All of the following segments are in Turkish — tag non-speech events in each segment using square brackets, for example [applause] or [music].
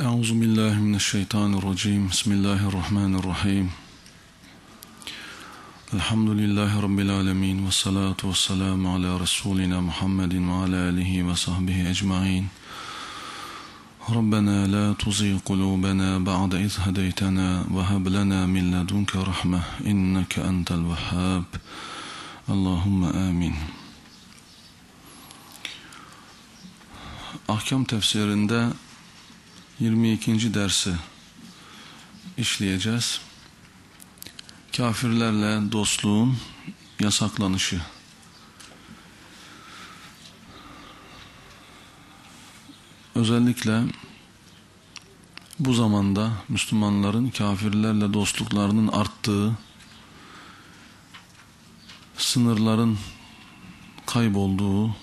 أعوذ بالله من الشيطان الرجيم. بسم الله الرحمن الرحيم. الحمد لله رب العالمين والصلاة والسلام على رسولنا محمد وعلى آله وصحبه أجمعين. ربنا لا تزغ قلوبنا بعد إذ هديتنا وهب لنا من لدنك رحمة إنك أنت الوهاب. اللهم آمين. Ahkam tefsirinde 22. dersi işleyeceğiz. Kafirlerle dostluğun yasaklanışı. Özellikle bu zamanda Müslümanların kafirlerle dostluklarının arttığı, sınırların kaybolduğu,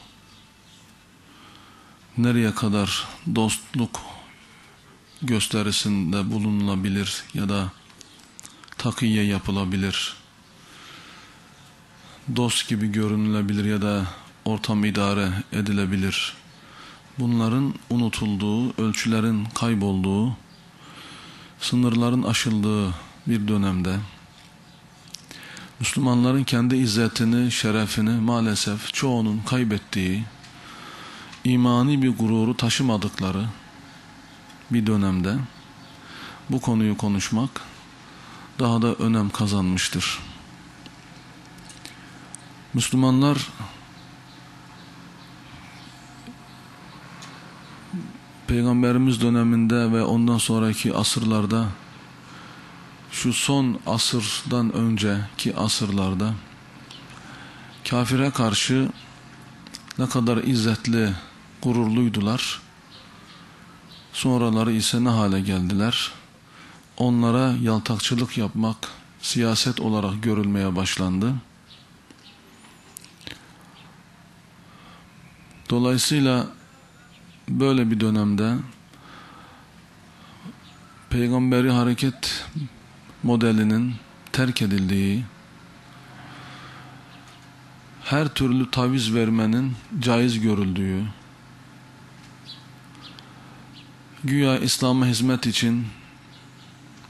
nereye kadar dostluk gösterisinde bulunulabilir ya da takiye yapılabilir, dost gibi görünülebilir ya da ortam idare edilebilir. Bunların unutulduğu, ölçülerin kaybolduğu, sınırların aşıldığı bir dönemde Müslümanların kendi izzetini, şerefini maalesef çoğunun kaybettiği, imani bir gururu taşımadıkları bir dönemde bu konuyu konuşmak daha da önem kazanmıştır. Müslümanlar Peygamberimiz döneminde ve ondan sonraki asırlarda şu son asırdan önceki asırlarda kafire karşı ne kadar izzetli, gururluydular. Sonraları ise ne hale geldiler? Onlara yaltakçılık yapmak siyaset olarak görülmeye başlandı. Dolayısıyla böyle bir dönemde peygamberi hareket modelinin terk edildiği, her türlü taviz vermenin caiz görüldüğü, güya İslam'a hizmet için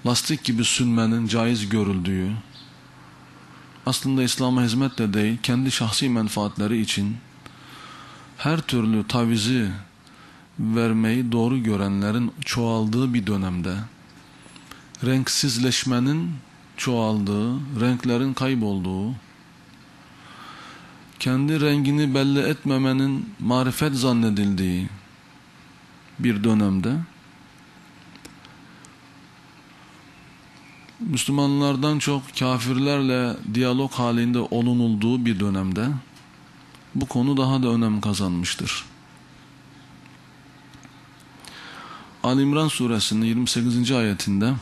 lastik gibi sünmenin caiz görüldüğü, aslında İslam'a hizmet de değil, kendi şahsi menfaatleri için her türlü tavizi vermeyi doğru görenlerin çoğaldığı bir dönemde, renksizleşmenin çoğaldığı, renklerin kaybolduğu, kendi rengini belli etmemenin marifet zannedildiği bir dönemde Müslümanlardan çok kafirlerle diyalog halinde olunulduğu bir dönemde bu konu daha da önem kazanmıştır. Ali İmran suresinin 28. ayetinde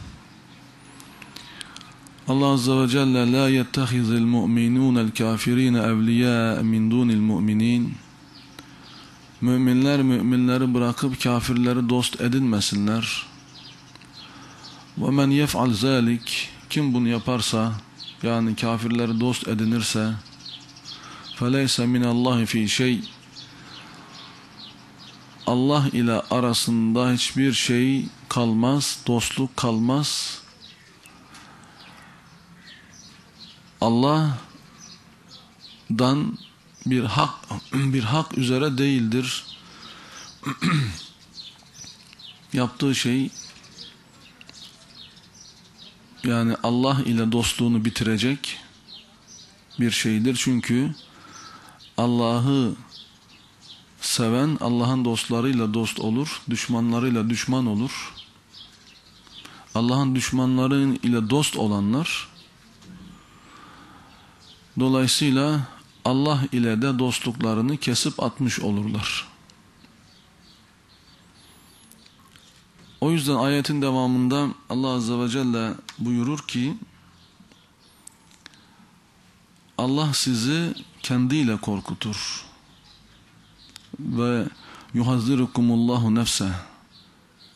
Allah Azze ve Celle la yettehizil mu'minûnel kafirîne evliyâ min dûnil mu'minîn Müminler müminleri bırakıp kafirleri dost edinmesinler. Ve men yef'al zalik kim bunu yaparsa yani kafirleri dost edinirse feleyse minallahi fi şey Allah ile arasında hiçbir şey kalmaz, dostluk kalmaz. Allah'dan bir hak bir hak üzere değildir. [clears throat] Yaptığı şey yani Allah ile dostluğunu bitirecek bir şeydir. Çünkü Allah'ı seven Allah'ın dostlarıyla dost olur, düşmanlarıyla düşman olur. Allah'ın düşmanları ile dost olanlar dolayısıyla Allah ile de dostluklarını kesip atmış olurlar. O yüzden ayetin devamında Allah Azze ve Celle buyurur ki Allah sizi kendiyle korkutur. Ve yuhazzirukumullahu nefse.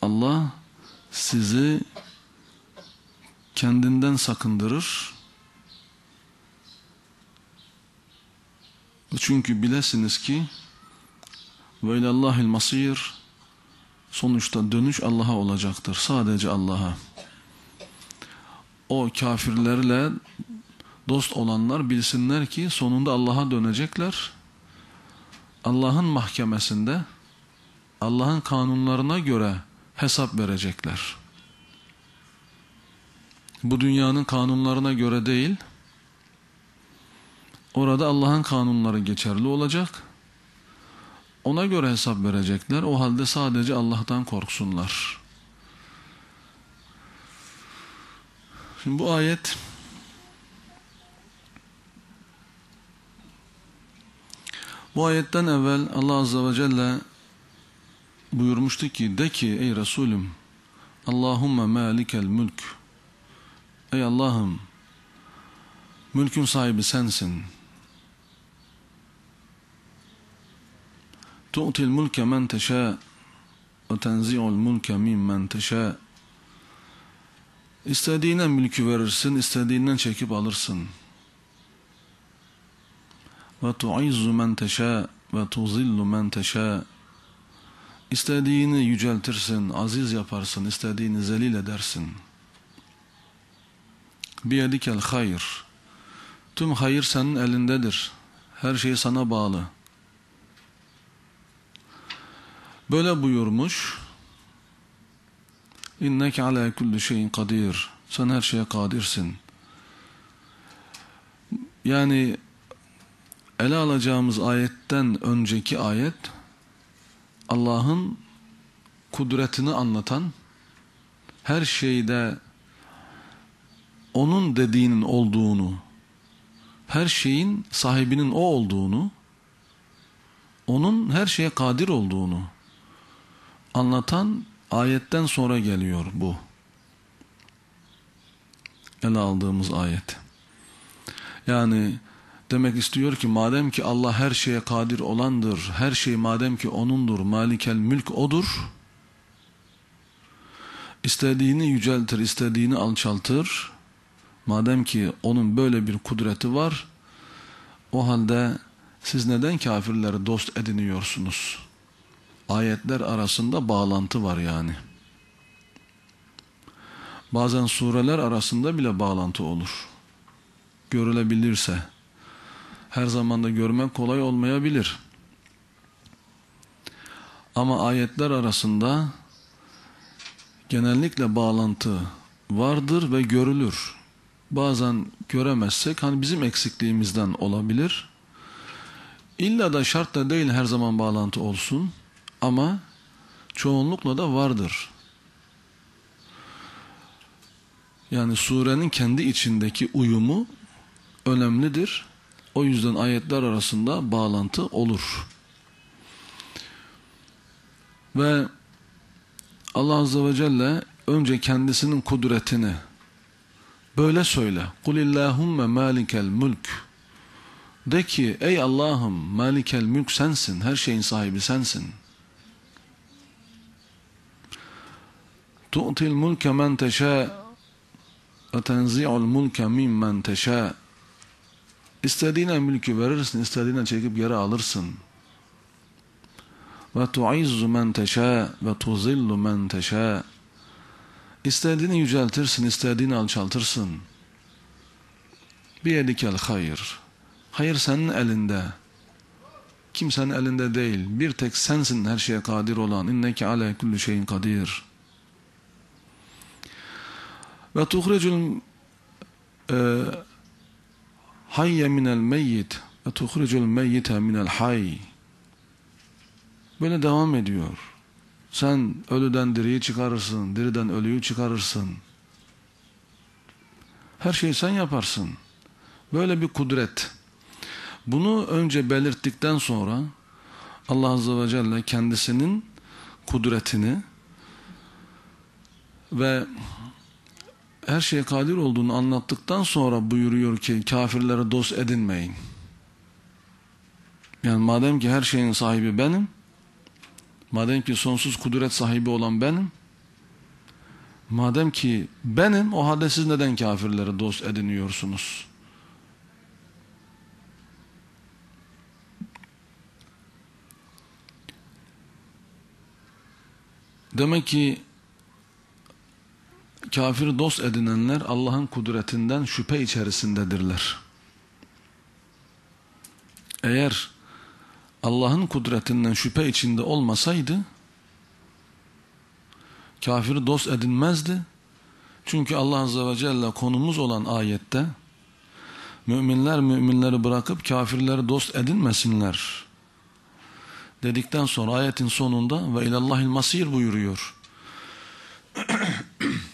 Allah sizi kendinden sakındırır çünkü bilesiniz ki ve ilallahil masir sonuçta dönüş Allah'a olacaktır. Sadece Allah'a. O kafirlerle dost olanlar bilsinler ki sonunda Allah'a dönecekler. Allah'ın mahkemesinde Allah'ın kanunlarına göre hesap verecekler. Bu dünyanın kanunlarına göre değil, orada Allah'ın kanunları geçerli olacak. Ona göre hesap verecekler. O halde sadece Allah'tan korksunlar. Şimdi bu ayet bu ayetten evvel Allah Azze ve Celle buyurmuştu ki de ki ey Resulüm Allahümme malikel mülk Ey Allah'ım mülkün sahibi sensin. Mulke men teşâ ve tenzi'ul mulke mimmen teşâ İstediğine mülkü verirsin, istediğinden çekip alırsın. Ve tu'izzu men teşâ ve tuzillu men teşâ İstediğini yüceltirsin, aziz yaparsın, istediğini zelil edersin. Biyedikel hayır. Tüm hayır senin elindedir. Her şey sana bağlı. Böyle buyurmuş. İnneke ala kulli şeyin kadir. Sen her şeye kadirsin. Yani ele alacağımız ayetten önceki ayet Allah'ın kudretini anlatan her şeyde onun dediğinin olduğunu her şeyin sahibinin o olduğunu onun her şeye kadir olduğunu anlatan ayetten sonra geliyor bu. Ele aldığımız ayet. Yani demek istiyor ki madem ki Allah her şeye kadir olandır, her şey madem ki O'nundur, malikel mülk O'dur, istediğini yüceltir, istediğini alçaltır, madem ki O'nun böyle bir kudreti var, o halde siz neden kafirleri dost ediniyorsunuz? Ayetler arasında bağlantı var yani. Bazen sureler arasında bile bağlantı olur. Görülebilirse. Her zaman da görmek kolay olmayabilir. Ama ayetler arasında genellikle bağlantı vardır ve görülür. Bazen göremezsek hani bizim eksikliğimizden olabilir. İlla da şart da değil her zaman bağlantı olsun ama çoğunlukla da vardır. Yani surenin kendi içindeki uyumu önemlidir. O yüzden ayetler arasında bağlantı olur. Ve Allah Azze ve Celle önce kendisinin kudretini böyle söyle. Kulillahümme malikel mülk. De ki ey Allah'ım malikel mülk sensin. Her şeyin sahibi sensin. Mulke men teşâ ve tenzi'ul mulke mimmen teşâ. İstediğine mülkü verirsin, istediğine çekip geri alırsın. Ve tu'izzu men teşâ ve tuzillu men teşâ. İstediğini yüceltirsin, istediğini alçaltırsın. Biyedikel hayır. Hayır senin elinde. Kimsenin elinde değil. Bir tek sensin her şeye kadir olan. İnneke ala kulli şeyin kadir. Ve tuhrecul e, hayye minel meyyit ve tuhrecul meyyite minel hay. Böyle devam ediyor. Sen ölüden diriyi çıkarırsın, diriden ölüyü çıkarırsın. Her şeyi sen yaparsın. Böyle bir kudret. Bunu önce belirttikten sonra Allah Azze ve Celle kendisinin kudretini ve her şeye kadir olduğunu anlattıktan sonra buyuruyor ki kafirlere dost edinmeyin. Yani madem ki her şeyin sahibi benim, madem ki sonsuz kudret sahibi olan benim, madem ki benim o halde siz neden kafirlere dost ediniyorsunuz? Demek ki kafir dost edinenler Allah'ın kudretinden şüphe içerisindedirler. Eğer Allah'ın kudretinden şüphe içinde olmasaydı kafiri dost edinmezdi. Çünkü Allah Azze ve Celle konumuz olan ayette müminler müminleri bırakıp kafirleri dost edinmesinler dedikten sonra ayetin sonunda ve ilallahil masir buyuruyor. [clears throat]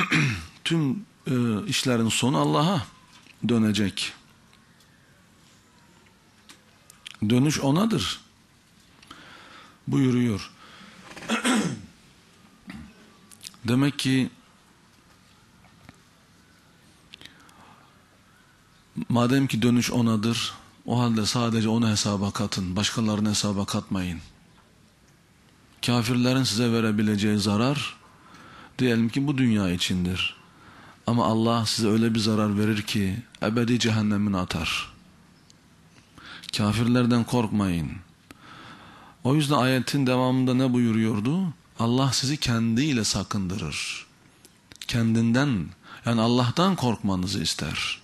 [clears throat] Tüm e, işlerin sonu Allah'a dönecek. Dönüş onadır. Buyuruyor. [clears throat] Demek ki madem ki dönüş onadır, o halde sadece onu hesaba katın, başkalarını hesaba katmayın. Kafirlerin size verebileceği zarar, diyelim ki bu dünya içindir. Ama Allah size öyle bir zarar verir ki, ebedi cehennemine atar. Kafirlerden korkmayın. O yüzden ayetin devamında ne buyuruyordu? Allah sizi kendiyle sakındırır. Kendinden, yani Allah'tan korkmanızı ister.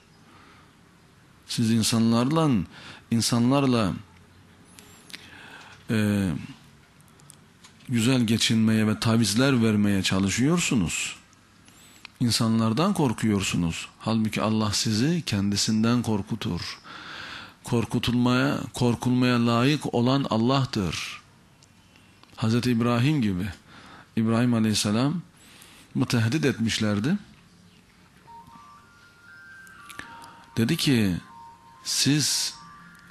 Siz insanlarla, insanlarla e, güzel geçinmeye ve tavizler vermeye çalışıyorsunuz. İnsanlardan korkuyorsunuz. Halbuki Allah sizi kendisinden korkutur. Korkutulmaya, korkulmaya layık olan Allah'tır. Hz. İbrahim gibi. İbrahim Aleyhisselam mı tehdit etmişlerdi. Dedi ki siz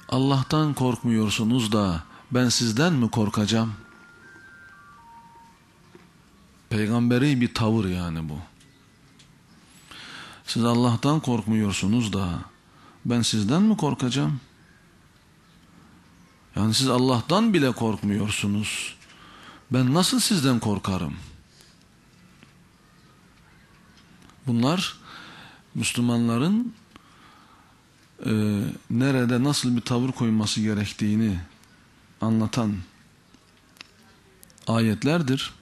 Allah'tan korkmuyorsunuz da ben sizden mi korkacağım? Peygamberi bir tavır yani bu. Siz Allah'tan korkmuyorsunuz da ben sizden mi korkacağım? Yani siz Allah'tan bile korkmuyorsunuz. Ben nasıl sizden korkarım? Bunlar Müslümanların e, nerede nasıl bir tavır koyması gerektiğini anlatan ayetlerdir.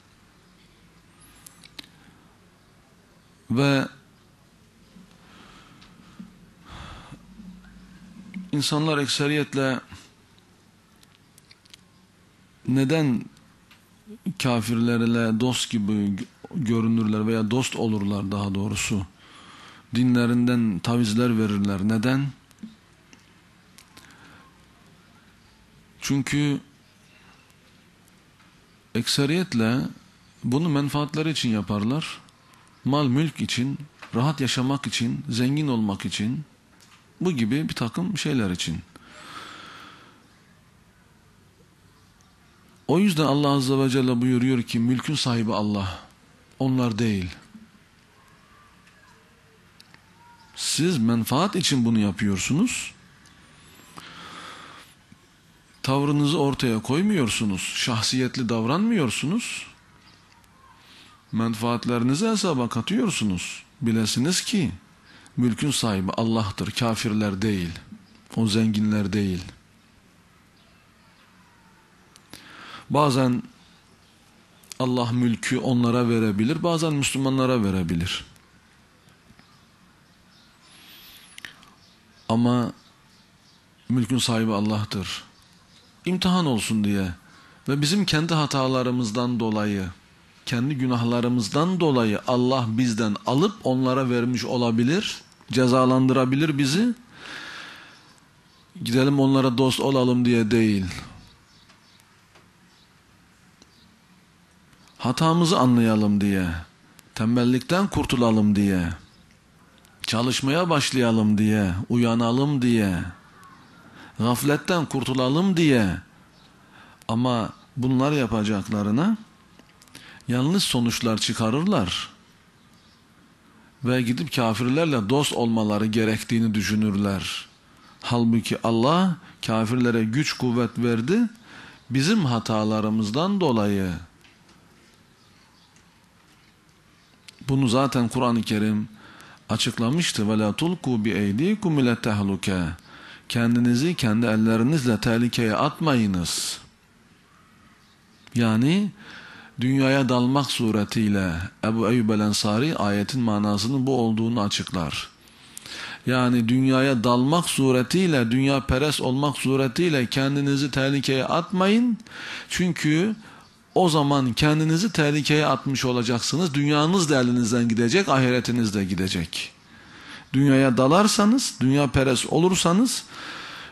Ve insanlar ekseriyetle neden kafirlerle dost gibi görünürler veya dost olurlar daha doğrusu. Dinlerinden tavizler verirler. Neden? Çünkü ekseriyetle bunu menfaatleri için yaparlar. Mal mülk için, rahat yaşamak için, zengin olmak için, bu gibi bir takım şeyler için. O yüzden Allah Azze ve Celle buyuruyor ki mülkün sahibi Allah. Onlar değil. Siz menfaat için bunu yapıyorsunuz. Tavrınızı ortaya koymuyorsunuz. Şahsiyetli davranmıyorsunuz. Menfaatlerinizi hesaba katıyorsunuz. Bilesiniz ki mülkün sahibi Allah'tır. Kafirler değil. O zenginler değil. Bazen Allah mülkü onlara verebilir, bazen Müslümanlara verebilir. Ama mülkün sahibi Allah'tır. İmtihan olsun diye ve bizim kendi hatalarımızdan dolayı, kendi günahlarımızdan dolayı Allah bizden alıp onlara vermiş olabilir, cezalandırabilir bizi. Gidelim onlara dost olalım diye değil. hatamızı anlayalım diye, tembellikten kurtulalım diye, çalışmaya başlayalım diye, uyanalım diye, gafletten kurtulalım diye ama bunlar yapacaklarına yanlış sonuçlar çıkarırlar ve gidip kafirlerle dost olmaları gerektiğini düşünürler. Halbuki Allah kafirlere güç kuvvet verdi, bizim hatalarımızdan dolayı Bunu zaten Kur'an-ı Kerim açıklamıştı. Bi eydikum ile tehluke. Kendinizi kendi ellerinizle tehlikeye atmayınız. Yani dünyaya dalmak suretiyle Ebu Eyyub el Ensari ayetin manasının bu olduğunu açıklar. Yani dünyaya dalmak suretiyle, dünya peres olmak suretiyle kendinizi tehlikeye atmayın. Çünkü o zaman kendinizi tehlikeye atmış olacaksınız. Dünyanız da elinizden gidecek, ahiretiniz de gidecek. Dünyaya dalarsanız, dünya peres olursanız,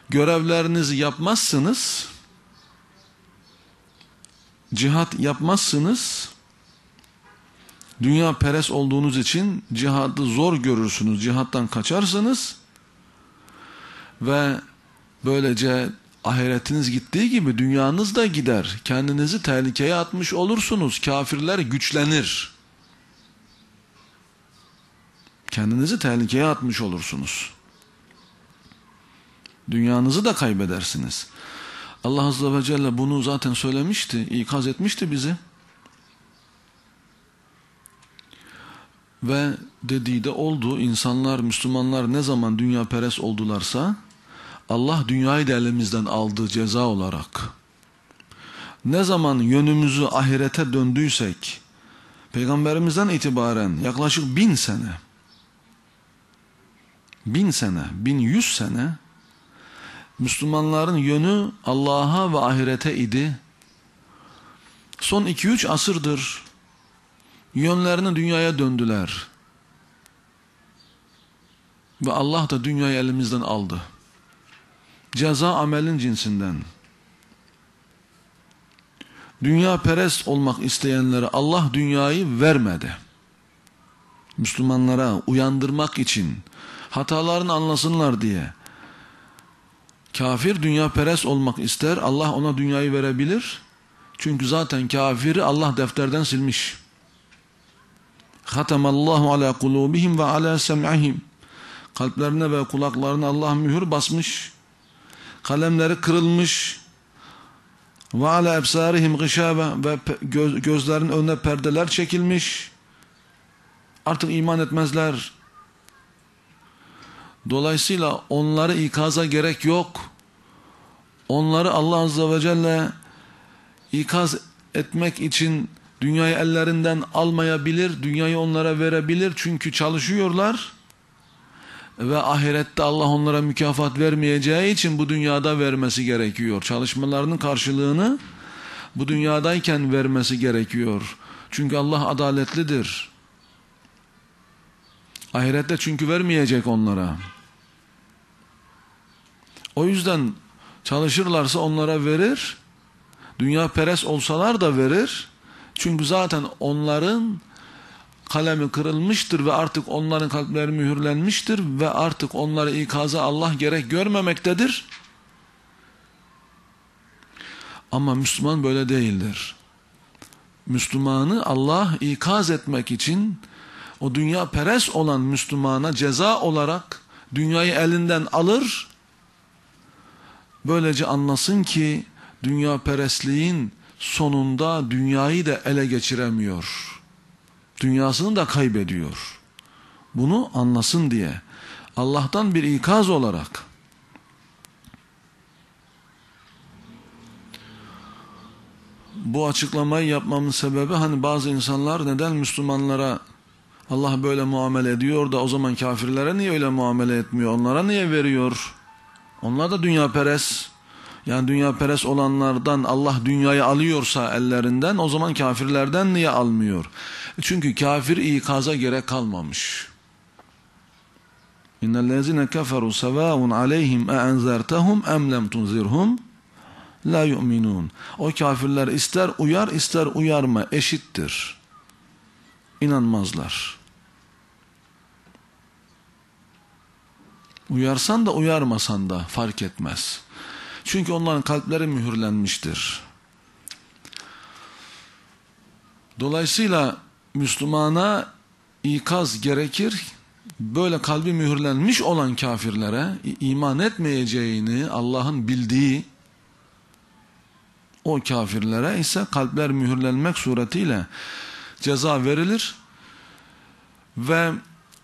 görevlerinizi yapmazsınız, cihat yapmazsınız, dünya peres olduğunuz için cihadı zor görürsünüz, cihattan kaçarsınız ve böylece ahiretiniz gittiği gibi dünyanız da gider. Kendinizi tehlikeye atmış olursunuz. Kafirler güçlenir. Kendinizi tehlikeye atmış olursunuz. Dünyanızı da kaybedersiniz. Allah Azze ve Celle bunu zaten söylemişti, ikaz etmişti bizi. Ve dediği de oldu. İnsanlar, Müslümanlar ne zaman dünya peres oldularsa Allah dünyayı da elimizden aldı ceza olarak. Ne zaman yönümüzü ahirete döndüysek Peygamberimizden itibaren yaklaşık bin sene bin sene, bin yüz sene Müslümanların yönü Allah'a ve ahirete idi. Son iki üç asırdır yönlerini dünyaya döndüler. Ve Allah da dünyayı elimizden aldı. Ceza amelin cinsinden. Dünya perest olmak isteyenlere Allah dünyayı vermedi. Müslümanlara uyandırmak için hatalarını anlasınlar diye. Kafir dünya perest olmak ister. Allah ona dünyayı verebilir. Çünkü zaten kafiri Allah defterden silmiş. Hatamallahu ala kulubihim ve ala sem'ihim. Kalplerine ve kulaklarına Allah mühür basmış. Kalemleri kırılmış. Ve ala ebsarihim gışabe ve göz, gözlerin önüne perdeler çekilmiş. Artık iman etmezler. Dolayısıyla onları ikaza gerek yok. Onları Allah Azze ve Celle ikaz etmek için dünyayı ellerinden almayabilir, dünyayı onlara verebilir çünkü çalışıyorlar ve ahirette Allah onlara mükafat vermeyeceği için bu dünyada vermesi gerekiyor. Çalışmalarının karşılığını bu dünyadayken vermesi gerekiyor. Çünkü Allah adaletlidir. Ahirette çünkü vermeyecek onlara. O yüzden çalışırlarsa onlara verir. Dünya peres olsalar da verir. Çünkü zaten onların kalemi kırılmıştır ve artık onların kalpleri mühürlenmiştir ve artık onları ikaza Allah gerek görmemektedir. Ama Müslüman böyle değildir. Müslümanı Allah ikaz etmek için o dünya peres olan Müslümana ceza olarak dünyayı elinden alır. Böylece anlasın ki dünya perestliğin sonunda dünyayı da ele geçiremiyor. Dünyasını da kaybediyor. Bunu anlasın diye. Allah'tan bir ikaz olarak. Bu açıklamayı yapmamın sebebi hani bazı insanlar neden Müslümanlara Allah böyle muamele ediyor da o zaman kafirlere niye öyle muamele etmiyor? Onlara niye veriyor? Onlar da dünya peres. Yani dünya peres olanlardan Allah dünyayı alıyorsa ellerinden o zaman kafirlerden niye almıyor? Çünkü kafir ikaza gerek kalmamış. İnnellezine keferu sevâun aleyhim e enzertehum em lem tunzirhum la yu'minun. O kafirler ister uyar ister uyarma eşittir. İnanmazlar. Uyarsan da uyarmasan da fark etmez. Çünkü onların kalpleri mühürlenmiştir. Dolayısıyla Müslümana ikaz gerekir. Böyle kalbi mühürlenmiş olan kafirlere iman etmeyeceğini Allah'ın bildiği o kafirlere ise kalpler mühürlenmek suretiyle ceza verilir ve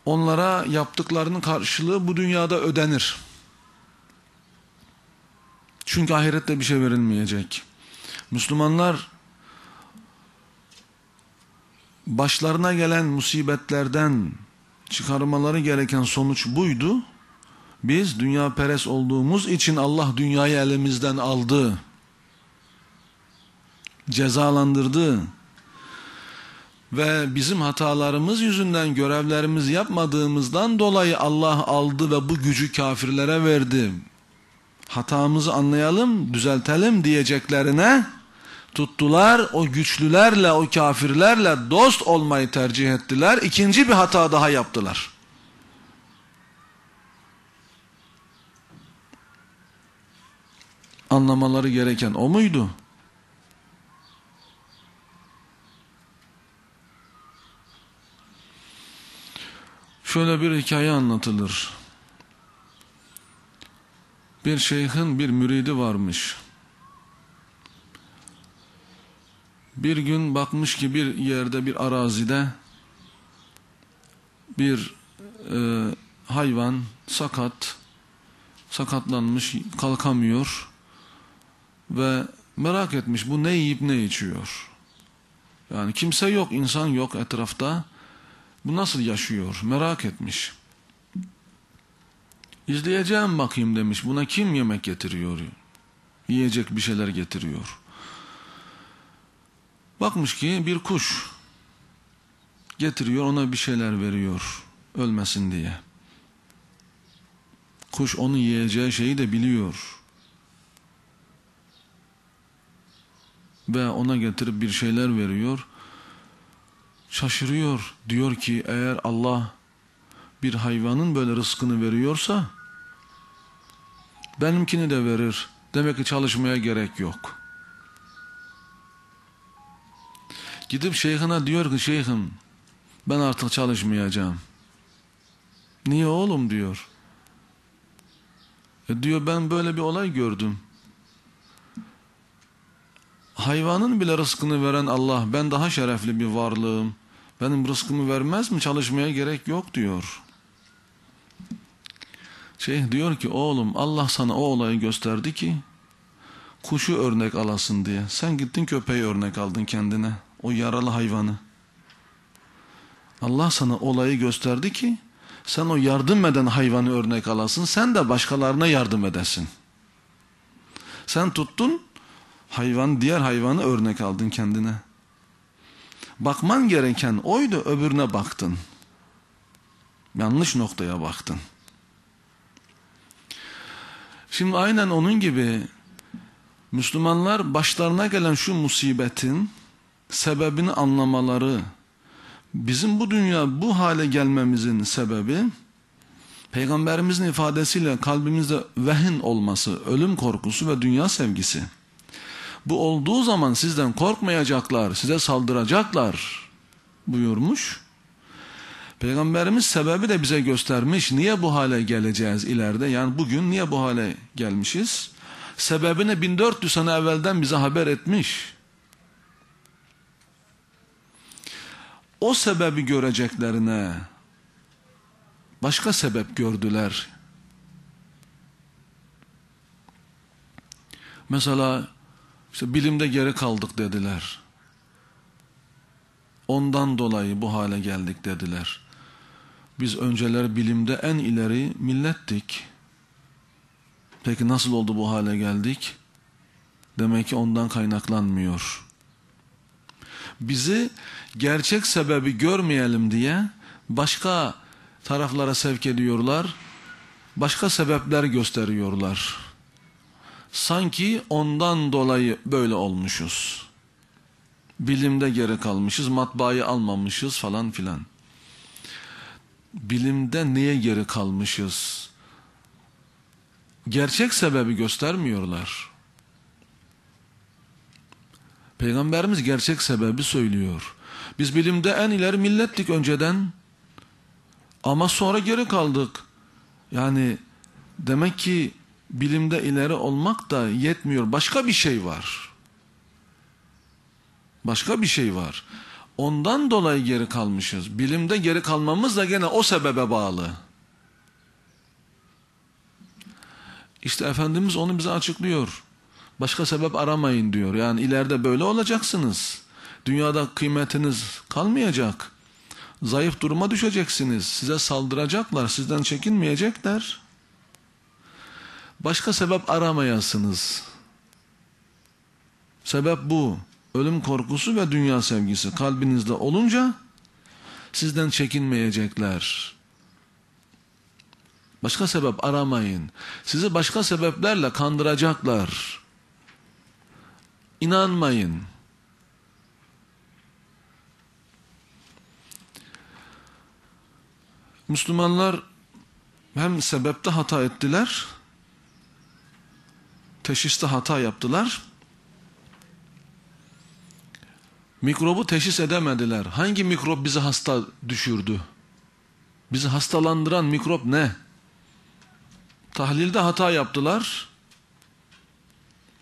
onlara yaptıklarının karşılığı bu dünyada ödenir. Çünkü ahirette bir şey verilmeyecek. Müslümanlar başlarına gelen musibetlerden çıkarmaları gereken sonuç buydu. Biz dünya peres olduğumuz için Allah dünyayı elimizden aldı. Cezalandırdı. Ve bizim hatalarımız yüzünden görevlerimizi yapmadığımızdan dolayı Allah aldı ve bu gücü kafirlere verdi. Hatamızı anlayalım, düzeltelim diyeceklerine tuttular. O güçlülerle, o kafirlerle dost olmayı tercih ettiler. İkinci bir hata daha yaptılar. Anlamaları gereken o muydu? Şöyle bir hikaye anlatılır. Bir şeyhin bir müridi varmış. Bir gün bakmış ki bir yerde bir arazide bir e, hayvan sakat, sakatlanmış, kalkamıyor ve merak etmiş bu ne yiyip ne içiyor. Yani kimse yok, insan yok etrafta. Bu nasıl yaşıyor? Merak etmiş. İzleyeceğim bakayım demiş. Buna kim yemek getiriyor? Yiyecek bir şeyler getiriyor. Bakmış ki bir kuş getiriyor ona bir şeyler veriyor ölmesin diye. Kuş onu yiyeceği şeyi de biliyor. Ve ona getirip bir şeyler veriyor. Şaşırıyor. Diyor ki eğer Allah bir hayvanın böyle rızkını veriyorsa benimkini de verir. Demek ki çalışmaya gerek yok. Gidip şeyhine diyor ki şeyhim ben artık çalışmayacağım. Niye oğlum diyor. E diyor ben böyle bir olay gördüm. Hayvanın bile rızkını veren Allah ben daha şerefli bir varlığım. Benim rızkımı vermez mi çalışmaya gerek yok diyor. Şeyh diyor ki oğlum Allah sana o olayı gösterdi ki kuşu örnek alasın diye. Sen gittin köpeği örnek aldın kendine. O yaralı hayvanı. Allah sana olayı gösterdi ki sen o yardım eden hayvanı örnek alasın. Sen de başkalarına yardım edesin. Sen tuttun hayvan diğer hayvanı örnek aldın kendine. Bakman gereken oydu öbürüne baktın. Yanlış noktaya baktın. Şimdi aynen onun gibi Müslümanlar başlarına gelen şu musibetin sebebini anlamaları, bizim bu dünya bu hale gelmemizin sebebi, Peygamberimizin ifadesiyle kalbimizde vehin olması, ölüm korkusu ve dünya sevgisi. Bu olduğu zaman sizden korkmayacaklar, size saldıracaklar buyurmuş. Peygamberimiz sebebi de bize göstermiş. Niye bu hale geleceğiz ileride? Yani bugün niye bu hale gelmişiz? Sebebini 1400 sene evvelden bize haber etmiş. O sebebi göreceklerine başka sebep gördüler. Mesela işte bilimde geri kaldık dediler. Ondan dolayı bu hale geldik dediler. Biz önceler bilimde en ileri millettik. Peki nasıl oldu bu hale geldik? Demek ki ondan kaynaklanmıyor. Bizi gerçek sebebi görmeyelim diye başka taraflara sevk ediyorlar. Başka sebepler gösteriyorlar. Sanki ondan dolayı böyle olmuşuz. Bilimde geri kalmışız, matbaayı almamışız falan filan. Bilimde niye geri kalmışız? Gerçek sebebi göstermiyorlar. Peygamberimiz gerçek sebebi söylüyor. Biz bilimde en ileri millettik önceden. Ama sonra geri kaldık. Yani demek ki bilimde ileri olmak da yetmiyor. Başka bir şey var. Başka bir şey var. Ondan dolayı geri kalmışız. Bilimde geri kalmamız da gene o sebebe bağlı. İşte Efendimiz onu bize açıklıyor. Başka sebep aramayın diyor. Yani ileride böyle olacaksınız. Dünyada kıymetiniz kalmayacak. Zayıf duruma düşeceksiniz. Size saldıracaklar, sizden çekinmeyecekler. Başka sebep aramayasınız. Sebep bu. Ölüm korkusu ve dünya sevgisi kalbinizde olunca sizden çekinmeyecekler. Başka sebep aramayın. Sizi başka sebeplerle kandıracaklar. İnanmayın. Müslümanlar hem sebepte hata ettiler, teşhiste hata yaptılar. Mikrobu teşhis edemediler. Hangi mikrop bizi hasta düşürdü? Bizi hastalandıran mikrop ne? Tahlilde hata yaptılar.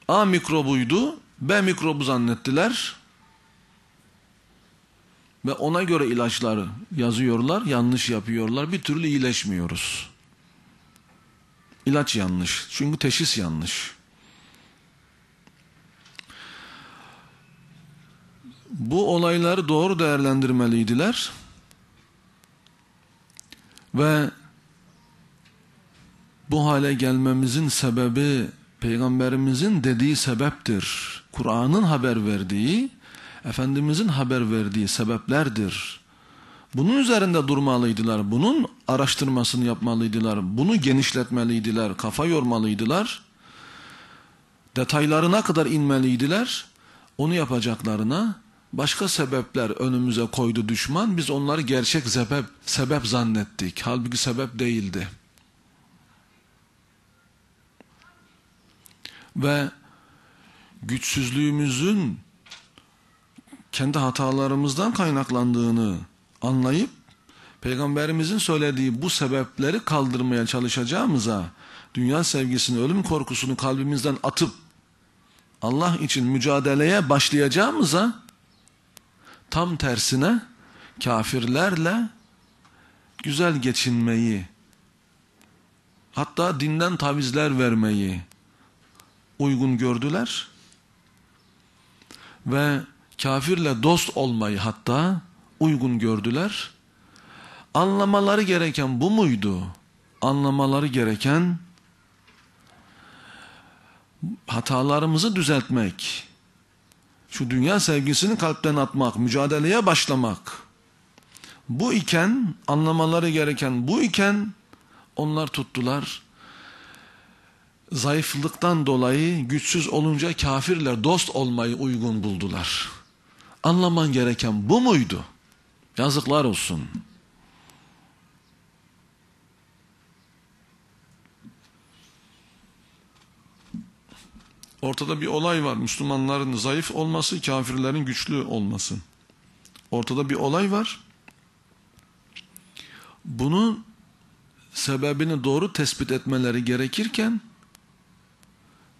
A mikrobuydu, B mikrobu zannettiler. Ve ona göre ilaçları yazıyorlar, yanlış yapıyorlar. Bir türlü iyileşmiyoruz. İlaç yanlış. Çünkü teşhis yanlış. Bu olayları doğru değerlendirmeliydiler. Ve bu hale gelmemizin sebebi Peygamberimizin dediği sebeptir. Kur'an'ın haber verdiği, Efendimizin haber verdiği sebeplerdir. Bunun üzerinde durmalıydılar. Bunun araştırmasını yapmalıydılar. Bunu genişletmeliydiler. Kafa yormalıydılar. Detaylarına kadar inmeliydiler. Onu yapacaklarına başka sebepler önümüze koydu düşman. Biz onları gerçek sebep, sebep zannettik. Halbuki sebep değildi. Ve güçsüzlüğümüzün kendi hatalarımızdan kaynaklandığını anlayıp Peygamberimizin söylediği bu sebepleri kaldırmaya çalışacağımıza dünya sevgisini, ölüm korkusunu kalbimizden atıp Allah için mücadeleye başlayacağımıza tam tersine kafirlerle güzel geçinmeyi hatta dinden tavizler vermeyi uygun gördüler ve kafirle dost olmayı hatta uygun gördüler. Anlamaları gereken bu muydu? Anlamaları gereken hatalarımızı düzeltmek, şu dünya sevgisini kalpten atmak, mücadeleye başlamak. Bu iken, anlamaları gereken bu iken onlar tuttular. Zayıflıktan dolayı güçsüz olunca kafirler dost olmayı uygun buldular. Anlaman gereken bu muydu? Yazıklar olsun. Ortada bir olay var. Müslümanların zayıf olması, kafirlerin güçlü olması. Ortada bir olay var. Bunun sebebini doğru tespit etmeleri gerekirken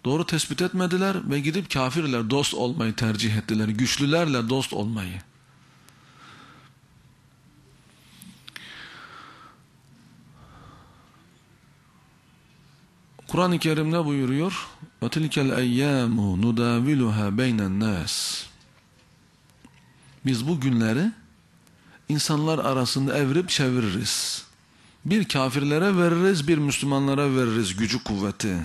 doğru tespit etmediler ve gidip kafirler dost olmayı tercih ettiler. Güçlülerle dost olmayı. Kur'an-ı Kerim ne buyuruyor? وَتِلْكَ الْاَيَّامُ نُدَاوِلُهَا بَيْنَ النَّاسِ Biz bu günleri insanlar arasında evrip çeviririz. Bir kafirlere veririz, bir Müslümanlara veririz gücü kuvveti.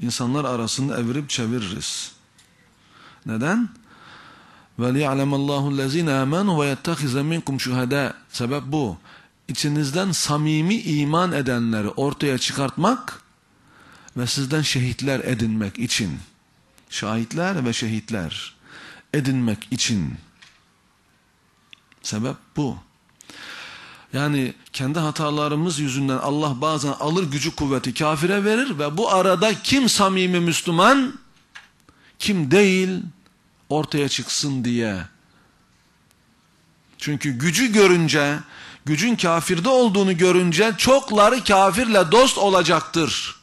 İnsanlar arasında evirip çeviririz. Neden? وَلِيَعْلَمَ اللّٰهُ الَّذ۪ينَ آمَنُوا وَيَتَّخِذَ مِنْكُمْ شُهَدَى Sebep bu. İçinizden samimi iman edenleri ortaya çıkartmak ve sizden şehitler edinmek için. Şahitler ve şehitler edinmek için. Sebep bu. Yani kendi hatalarımız yüzünden Allah bazen alır gücü kuvveti kafire verir ve bu arada kim samimi Müslüman, kim değil ortaya çıksın diye. Çünkü gücü görünce, gücün kafirde olduğunu görünce çokları kafirle dost olacaktır.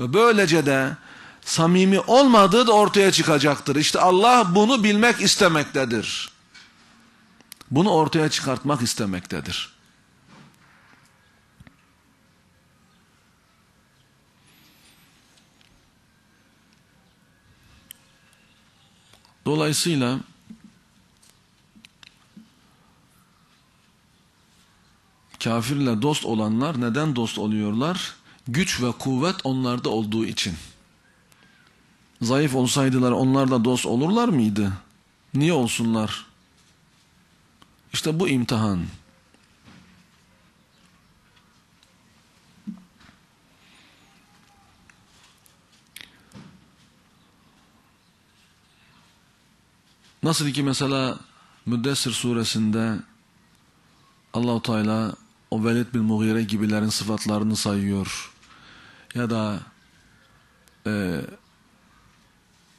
Ve böylece de samimi olmadığı da ortaya çıkacaktır. İşte Allah bunu bilmek istemektedir. Bunu ortaya çıkartmak istemektedir. Dolayısıyla kafirle dost olanlar neden dost oluyorlar? Güç ve kuvvet onlarda olduğu için. Zayıf olsaydılar onlar da dost olurlar mıydı? Niye olsunlar? İşte bu imtihan. Nasıl ki mesela Müddessir suresinde Allahu Teala o Velid bin Mughire gibilerin sıfatlarını sayıyor. Ya da e,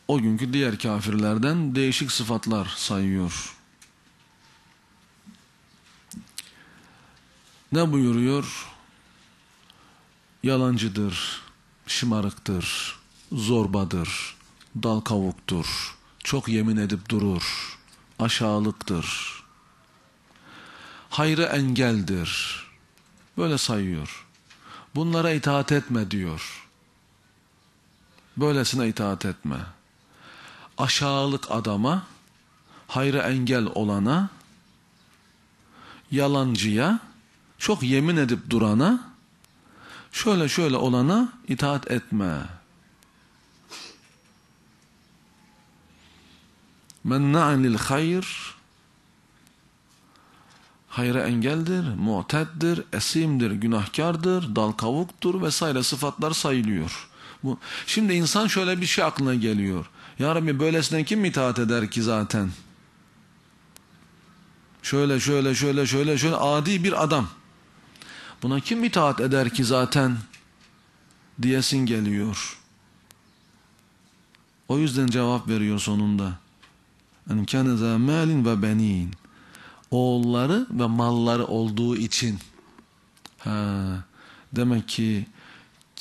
o günkü diğer kafirlerden değişik sıfatlar sayıyor. Ne buyuruyor? Yalancıdır, şımarıktır, zorbadır, dal kavuktur, çok yemin edip durur, aşağılıktır, hayrı engeldir. Böyle sayıyor. Bunlara itaat etme diyor. Böylesine itaat etme. Aşağılık adama, hayrı engel olana, yalancıya, çok yemin edip durana, şöyle şöyle olana itaat etme. Menna'an lil hayr hayra engeldir, mu'teddir, esimdir, günahkardır, dal kavuktur vesaire sıfatlar sayılıyor. Bu, şimdi insan şöyle bir şey aklına geliyor. Ya Rabbi böylesine kim itaat eder ki zaten? Şöyle şöyle şöyle şöyle şöyle adi bir adam. Buna kim itaat eder ki zaten? Diyesin geliyor. O yüzden cevap veriyor sonunda. En kâne zâ mâlin ve benin oğulları ve malları olduğu için ha, demek ki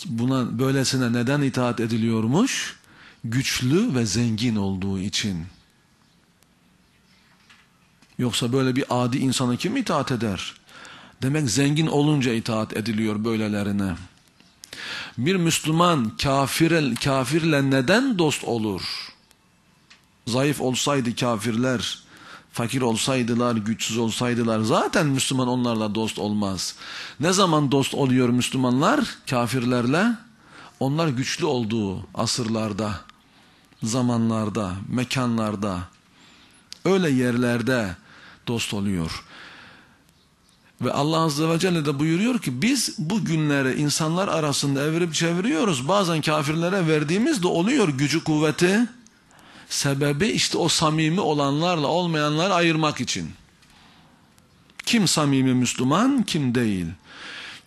buna böylesine neden itaat ediliyormuş? Güçlü ve zengin olduğu için. Yoksa böyle bir adi insana kim itaat eder? Demek zengin olunca itaat ediliyor böylelerine. Bir Müslüman kafir, kafirle neden dost olur? Zayıf olsaydı kafirler fakir olsaydılar, güçsüz olsaydılar zaten Müslüman onlarla dost olmaz. Ne zaman dost oluyor Müslümanlar kafirlerle? Onlar güçlü olduğu asırlarda, zamanlarda, mekanlarda, öyle yerlerde dost oluyor. Ve Allah Azze ve Celle de buyuruyor ki biz bu günleri insanlar arasında evirip çeviriyoruz. Bazen kafirlere verdiğimiz de oluyor gücü kuvveti. Sebebi işte o samimi olanlarla olmayanları ayırmak için. Kim samimi Müslüman, kim değil.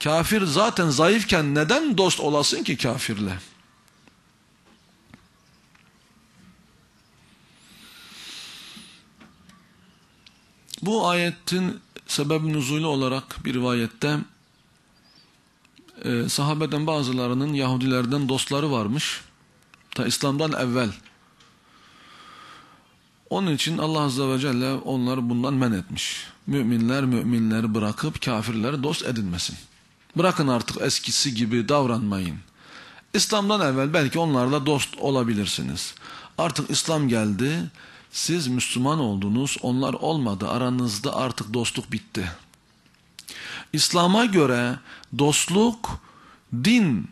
Kafir zaten zayıfken neden dost olasın ki kafirle? Bu ayetin sebeb nüzulü olarak bir rivayette e, sahabeden bazılarının Yahudilerden dostları varmış. Ta İslam'dan evvel onun için Allah Azze ve Celle onları bundan men etmiş. Müminler müminleri bırakıp kafirleri dost edinmesin. Bırakın artık eskisi gibi davranmayın. İslam'dan evvel belki onlarla dost olabilirsiniz. Artık İslam geldi, siz Müslüman oldunuz, onlar olmadı. Aranızda artık dostluk bitti. İslam'a göre dostluk, din,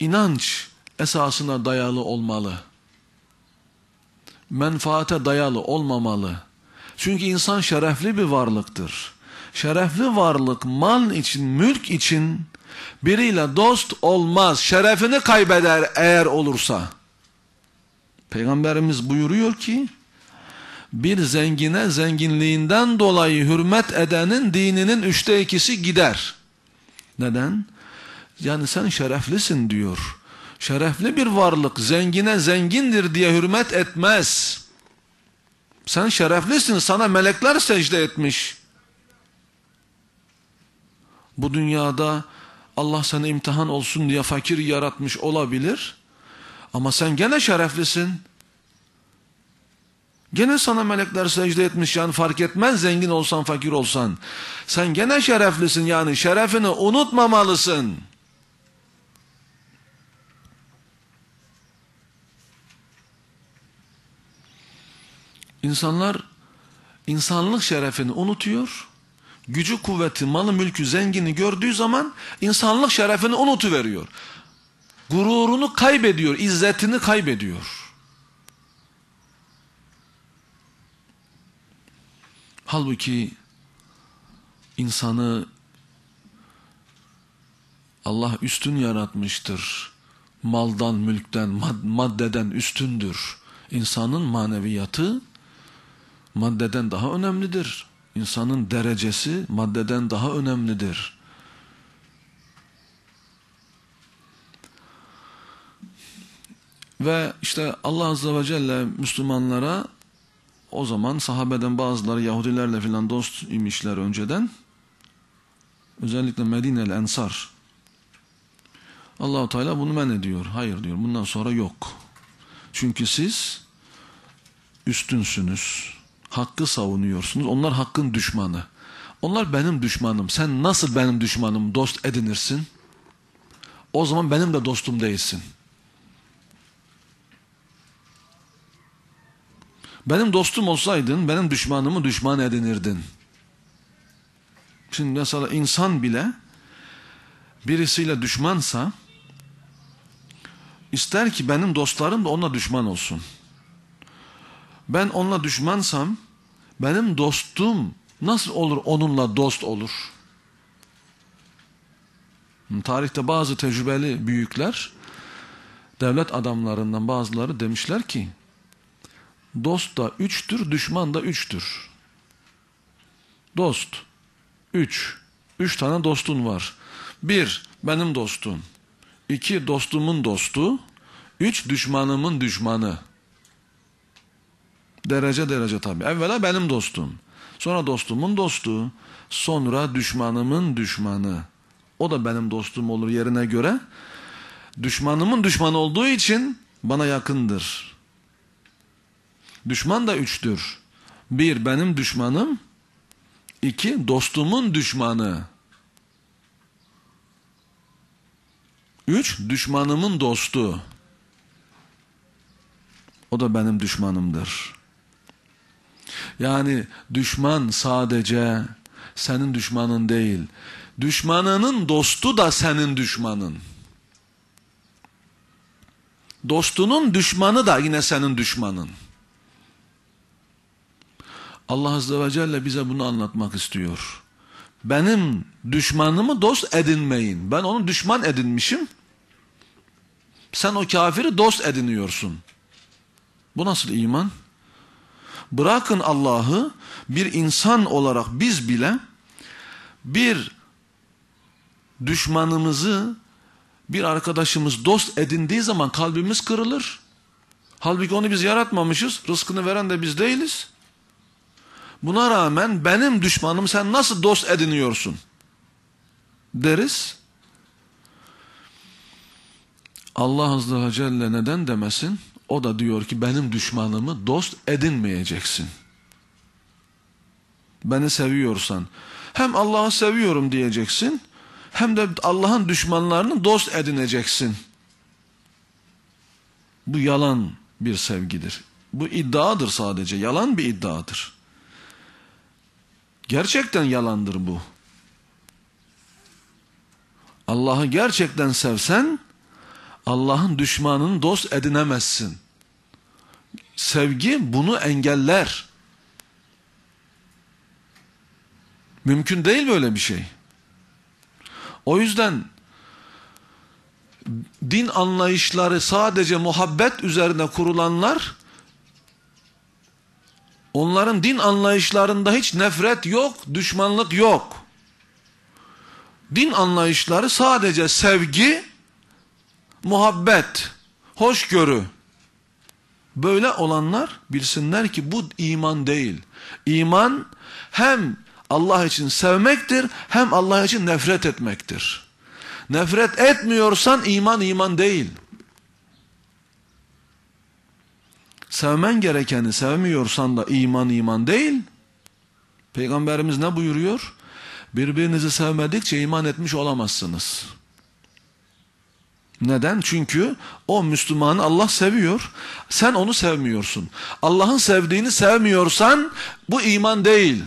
inanç esasına dayalı olmalı menfaate dayalı olmamalı. Çünkü insan şerefli bir varlıktır. Şerefli varlık mal için, mülk için biriyle dost olmaz. Şerefini kaybeder eğer olursa. Peygamberimiz buyuruyor ki bir zengine zenginliğinden dolayı hürmet edenin dininin üçte ikisi gider. Neden? Yani sen şereflisin diyor şerefli bir varlık zengine zengindir diye hürmet etmez. Sen şereflisin sana melekler secde etmiş. Bu dünyada Allah seni imtihan olsun diye fakir yaratmış olabilir. Ama sen gene şereflisin. Gene sana melekler secde etmiş yani fark etmez zengin olsan fakir olsan. Sen gene şereflisin yani şerefini unutmamalısın. İnsanlar insanlık şerefini unutuyor. Gücü, kuvveti, malı, mülkü, zengini gördüğü zaman insanlık şerefini unutuveriyor. Gururunu kaybediyor, izzetini kaybediyor. Halbuki insanı Allah üstün yaratmıştır. Maldan, mülkten, mad maddeden üstündür. İnsanın maneviyatı maddeden daha önemlidir. İnsanın derecesi maddeden daha önemlidir. Ve işte Allah Azze ve Celle Müslümanlara o zaman sahabeden bazıları Yahudilerle filan dost imişler önceden. Özellikle Medine'li Ensar. Allahu Teala bunu men ediyor. Hayır diyor. Bundan sonra yok. Çünkü siz üstünsünüz. Hakkı savunuyorsunuz. Onlar hakkın düşmanı. Onlar benim düşmanım. Sen nasıl benim düşmanım dost edinirsin? O zaman benim de dostum değilsin. Benim dostum olsaydın benim düşmanımı düşman edinirdin. Şimdi mesela insan bile birisiyle düşmansa ister ki benim dostlarım da onunla düşman olsun. Ben onunla düşmansam benim dostum nasıl olur onunla dost olur? Tarihte bazı tecrübeli büyükler devlet adamlarından bazıları demişler ki Dost da üçtür, düşman da üçtür. Dost, üç. Üç tane dostun var. Bir, benim dostum. İki, dostumun dostu. Üç, düşmanımın düşmanı. Derece derece tabi. Evvela benim dostum. Sonra dostumun dostu. Sonra düşmanımın düşmanı. O da benim dostum olur yerine göre. Düşmanımın düşmanı olduğu için bana yakındır. Düşman da üçtür. Bir benim düşmanım. iki dostumun düşmanı. Üç düşmanımın dostu. O da benim düşmanımdır. Yani düşman sadece senin düşmanın değil. Düşmanının dostu da senin düşmanın. Dostunun düşmanı da yine senin düşmanın. Allah Azze ve Celle bize bunu anlatmak istiyor. Benim düşmanımı dost edinmeyin. Ben onu düşman edinmişim. Sen o kafiri dost ediniyorsun. Bu nasıl iman? Bırakın Allah'ı bir insan olarak biz bile bir düşmanımızı bir arkadaşımız dost edindiği zaman kalbimiz kırılır. Halbuki onu biz yaratmamışız. Rızkını veren de biz değiliz. Buna rağmen benim düşmanım sen nasıl dost ediniyorsun? Deriz. Allah Azze ve Celle neden demesin? O da diyor ki benim düşmanımı dost edinmeyeceksin. Beni seviyorsan hem Allah'ı seviyorum diyeceksin hem de Allah'ın düşmanlarını dost edineceksin. Bu yalan bir sevgidir. Bu iddiadır sadece. Yalan bir iddiadır. Gerçekten yalandır bu. Allah'ı gerçekten sevsen Allah'ın düşmanını dost edinemezsin. Sevgi bunu engeller. Mümkün değil böyle bir şey. O yüzden din anlayışları sadece muhabbet üzerine kurulanlar Onların din anlayışlarında hiç nefret yok, düşmanlık yok. Din anlayışları sadece sevgi, muhabbet, hoşgörü. Böyle olanlar bilsinler ki bu iman değil. İman hem Allah için sevmektir hem Allah için nefret etmektir. Nefret etmiyorsan iman iman değil. Sevmen gerekeni sevmiyorsan da iman iman değil. Peygamberimiz ne buyuruyor? Birbirinizi sevmedikçe iman etmiş olamazsınız. Neden? Çünkü o Müslümanı Allah seviyor. Sen onu sevmiyorsun. Allah'ın sevdiğini sevmiyorsan bu iman değil.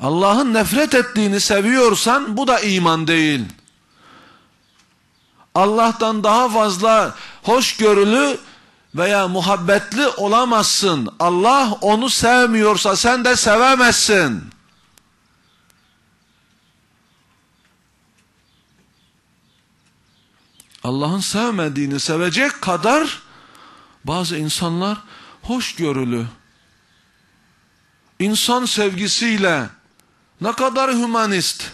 Allah'ın nefret ettiğini seviyorsan bu da iman değil. Allah'tan daha fazla hoşgörülü veya muhabbetli olamazsın. Allah onu sevmiyorsa sen de sevemezsin. Allah'ın sevmediğini sevecek kadar bazı insanlar hoşgörülü, insan sevgisiyle ne kadar hümanist.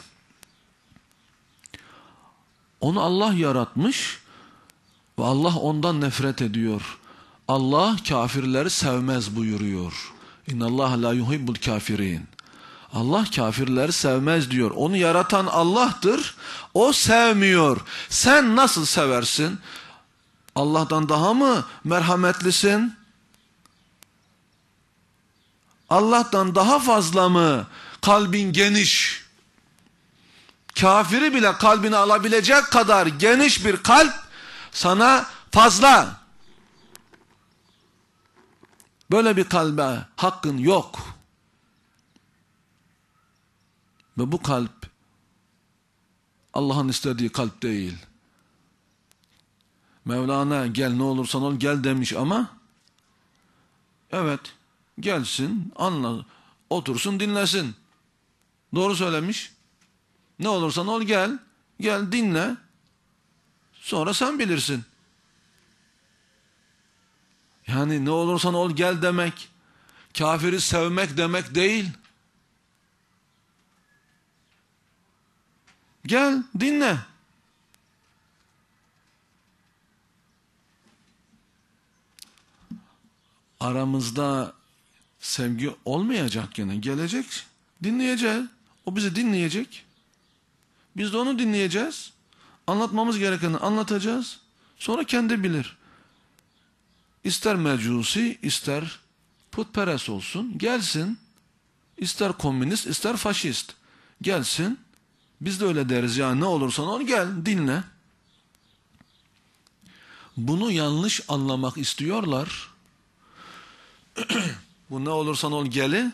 Onu Allah yaratmış ve Allah ondan nefret ediyor. Allah kafirleri sevmez buyuruyor. İnna la yuhibbul kafirin. Allah kafirleri sevmez diyor. Onu yaratan Allah'tır. O sevmiyor. Sen nasıl seversin? Allah'tan daha mı merhametlisin? Allah'tan daha fazla mı kalbin geniş? Kafiri bile kalbini alabilecek kadar geniş bir kalp sana fazla. Böyle bir kalbe hakkın yok. Ve bu kalp Allah'ın istediği kalp değil. Mevlana gel ne olursan ol gel demiş ama evet gelsin anla otursun dinlesin. Doğru söylemiş. Ne olursan ol gel gel dinle sonra sen bilirsin. Yani ne olursan ol gel demek kafiri sevmek demek değil. Gel dinle. Aramızda sevgi olmayacak yine. Gelecek, dinleyeceğiz. O bizi dinleyecek. Biz de onu dinleyeceğiz. Anlatmamız gerekeni anlatacağız. Sonra kendi bilir. İster mecusi, ister putperest olsun. Gelsin. İster komünist, ister faşist. Gelsin biz de öyle deriz ya ne olursan ol gel dinle. Bunu yanlış anlamak istiyorlar. [clears throat] Bu ne olursan ol geli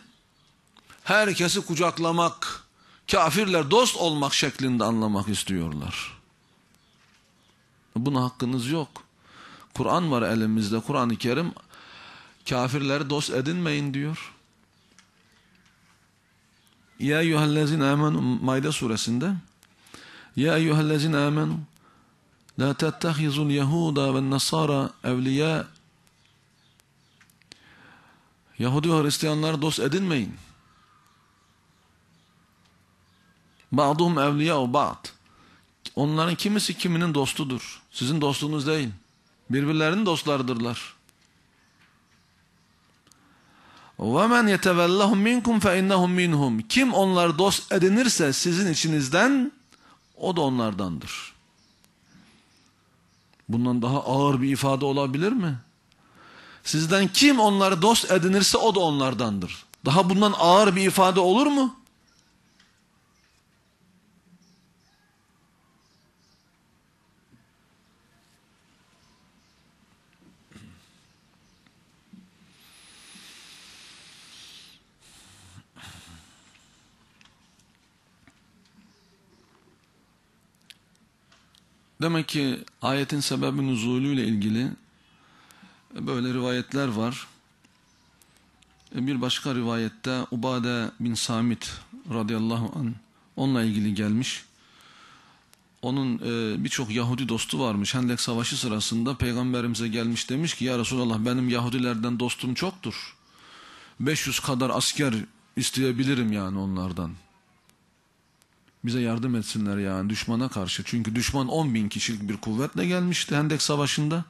herkesi kucaklamak, kafirler dost olmak şeklinde anlamak istiyorlar. Buna hakkınız yok. Kur'an var elimizde. Kur'an-ı Kerim kafirleri dost edinmeyin diyor. Ya eyyühellezine amenu Maide suresinde Ya eyyühellezine amenu La tettehizul yehuda ve nasara evliya Yahudi ve Hristiyanları dost edinmeyin. Ba'duhum evliya o ba'd. Onların kimisi kiminin dostudur. Sizin dostunuz değil. Birbirlerinin dostlarıdırlar. وَمَنْ يَتَوَلَّهُمْ مِنْكُمْ فَاِنَّهُمْ مِنْهُمْ Kim onları dost edinirse sizin içinizden o da onlardandır. Bundan daha ağır bir ifade olabilir mi? Sizden kim onları dost edinirse o da onlardandır. Daha bundan ağır bir ifade olur mu? Demek ki ayetin sebebi nuzulüyle ilgili böyle rivayetler var. Bir başka rivayette Ubade bin Samit radıyallahu an onunla ilgili gelmiş. Onun e, birçok Yahudi dostu varmış. Hendek Savaşı sırasında peygamberimize gelmiş demiş ki ya Resulallah benim Yahudilerden dostum çoktur. 500 kadar asker isteyebilirim yani onlardan bize yardım etsinler yani düşmana karşı. Çünkü düşman 10 bin kişilik bir kuvvetle gelmişti Hendek Savaşı'nda.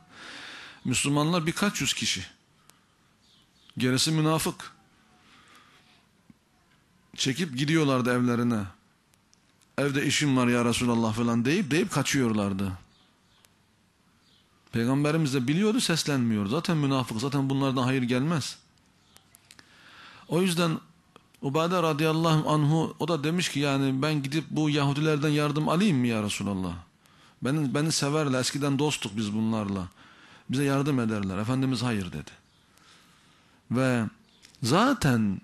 Müslümanlar birkaç yüz kişi. Gerisi münafık. Çekip gidiyorlardı evlerine. Evde işim var ya Resulallah falan deyip deyip kaçıyorlardı. Peygamberimiz de biliyordu seslenmiyor. Zaten münafık zaten bunlardan hayır gelmez. O yüzden Ubade radıyallahu anhu o da demiş ki yani ben gidip bu Yahudilerden yardım alayım mı ya Resulallah? Beni, beni severler. Eskiden dostuk biz bunlarla. Bize yardım ederler. Efendimiz hayır dedi. Ve zaten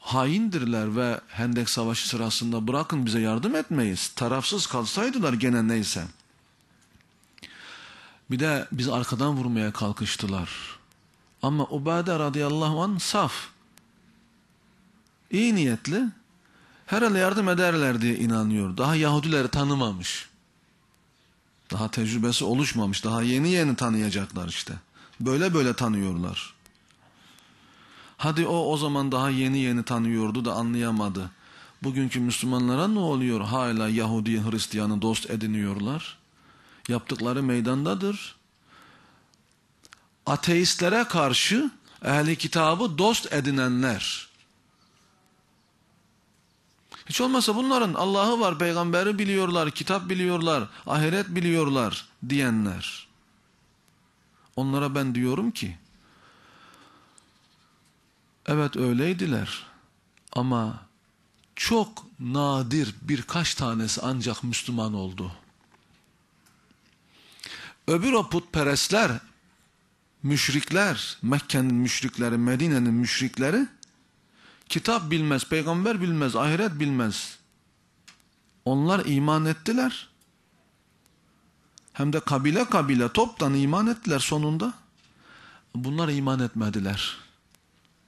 haindirler ve Hendek Savaşı sırasında bırakın bize yardım etmeyiz. Tarafsız kalsaydılar gene neyse. Bir de bizi arkadan vurmaya kalkıştılar. Ama Ubade radıyallahu an saf. İyi niyetli. Herhalde yardım ederler diye inanıyor. Daha Yahudileri tanımamış. Daha tecrübesi oluşmamış. Daha yeni yeni tanıyacaklar işte. Böyle böyle tanıyorlar. Hadi o o zaman daha yeni yeni tanıyordu da anlayamadı. Bugünkü Müslümanlara ne oluyor? Hala Yahudi, Hristiyanı dost ediniyorlar. Yaptıkları meydandadır. Ateistlere karşı ehli kitabı dost edinenler. Hiç olmazsa bunların Allah'ı var, peygamberi biliyorlar, kitap biliyorlar, ahiret biliyorlar diyenler. Onlara ben diyorum ki, evet öyleydiler ama çok nadir birkaç tanesi ancak Müslüman oldu. Öbür o putperestler, müşrikler, Mekke'nin müşrikleri, Medine'nin müşrikleri, kitap bilmez, peygamber bilmez, ahiret bilmez. Onlar iman ettiler. Hem de kabile kabile toptan iman ettiler sonunda. Bunlar iman etmediler.